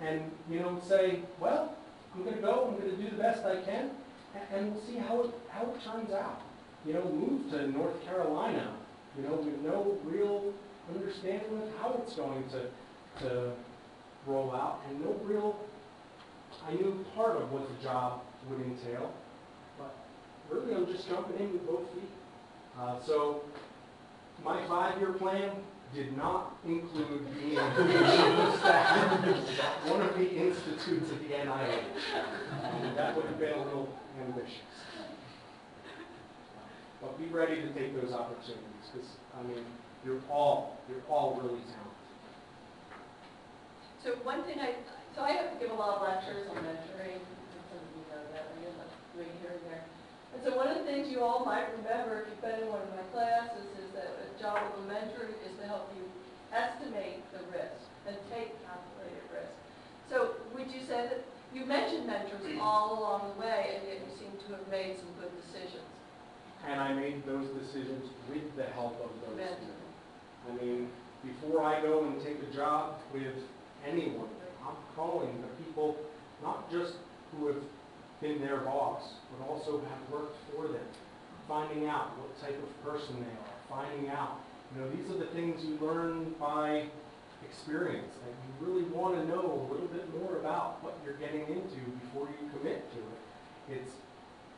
S1: And, you know, say, well, I'm gonna go, I'm gonna do the best I can, and we'll see how it, how it turns out. You know, move to North Carolina, you know, with no real understanding of how it's going to, to roll out, and no real, I knew part of what the job would entail, really I'm just jumping in with both feet. Uh, so, my five-year plan did not include being [LAUGHS] one of the institutes at the NIH. Um, That would have been a little ambitious. But be ready to take those opportunities, because, I mean, you're all, you're all really talented.
S7: So one thing I, so I have to give a lot of lectures on mentoring, and some of you know that, I end up doing here and there. And so one of the things you all might remember, if you've been in one of my classes, is that a job of a mentor is to help you estimate the risk and take calculated risk. So would you say that, you mentioned mentors all along the way, and yet you seem to have made some good decisions.
S1: And I made those decisions with the help of those mentors. I mean, before I go and take a job with anyone. I'm calling the people, not just who have been their boss, but also have worked for them. Finding out what type of person they are, finding out, you know, these are the things you learn by experience, that you really want to know a little bit more about what you're getting into before you commit to it. It's,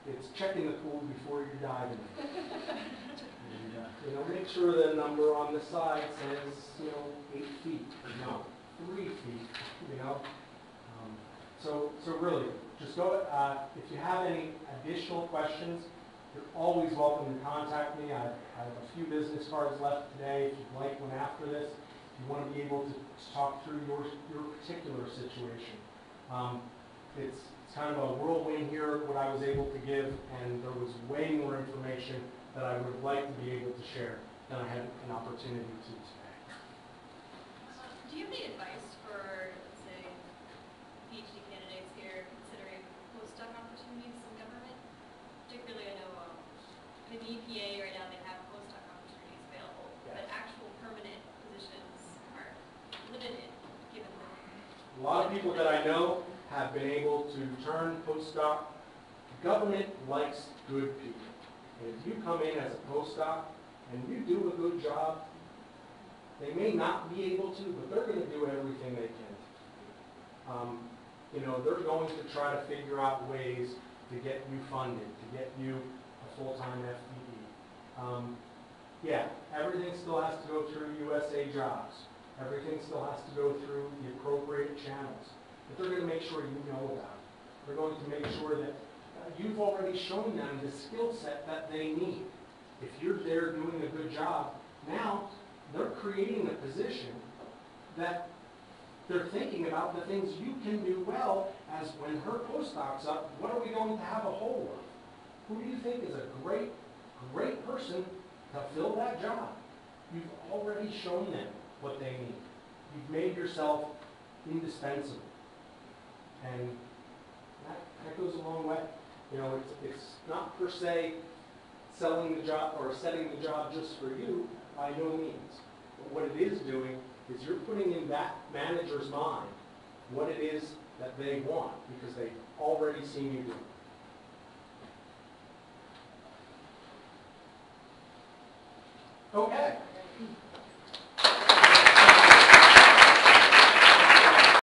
S1: it's checking the pool before you dive in. And, uh, you know, make sure the number on the side says, you know, eight feet, no, three feet, you know? Um, So, so really, just go, uh, if you have any additional questions, you're always welcome to contact me. I I have a few business cards left today, if you'd like one after this, if you want to be able to talk through your, your particular situation. Um, It's, it's kind of a whirlwind here, what I was able to give, and there was way more information that I would have liked to be able to share than I had an opportunity to today.
S3: Do you have any advice for, let's say, PhD candidates here considering postdoc opportunities in government? Particularly, I know, um, in the EPA right now, they have postdoc opportunities available, but
S1: Yes.
S3: actual permanent positions are limited, given the
S1: A lot of people that I know have been able to turn postdoc. Government likes good people. And if you come in as a postdoc and you do a good job, they may not be able to, but they're going to do everything they can. Um, You know, they're going to try to figure out ways to get you funded, to get you a full-time FTE. Um, Yeah, everything still has to go through USA Jobs. Everything still has to go through the appropriate channels. But they're going to make sure you know about it. They're going to make sure that uh, you've already shown them the skill set that they need. If you're there doing a good job, now they're creating a position that they're thinking about the things you can do well as when her postdoc's up, what are we going to have a hole of? Who do you think is a great, great person to fill that job? You've already shown them what they need. You've made yourself indispensable. And that, that goes a long way. You know, it's, it's not per se selling the job or setting the job just for you, by no means. But what it is doing is you're putting in that manager's mind what it is that they want, because they've already seen you do it. Okay.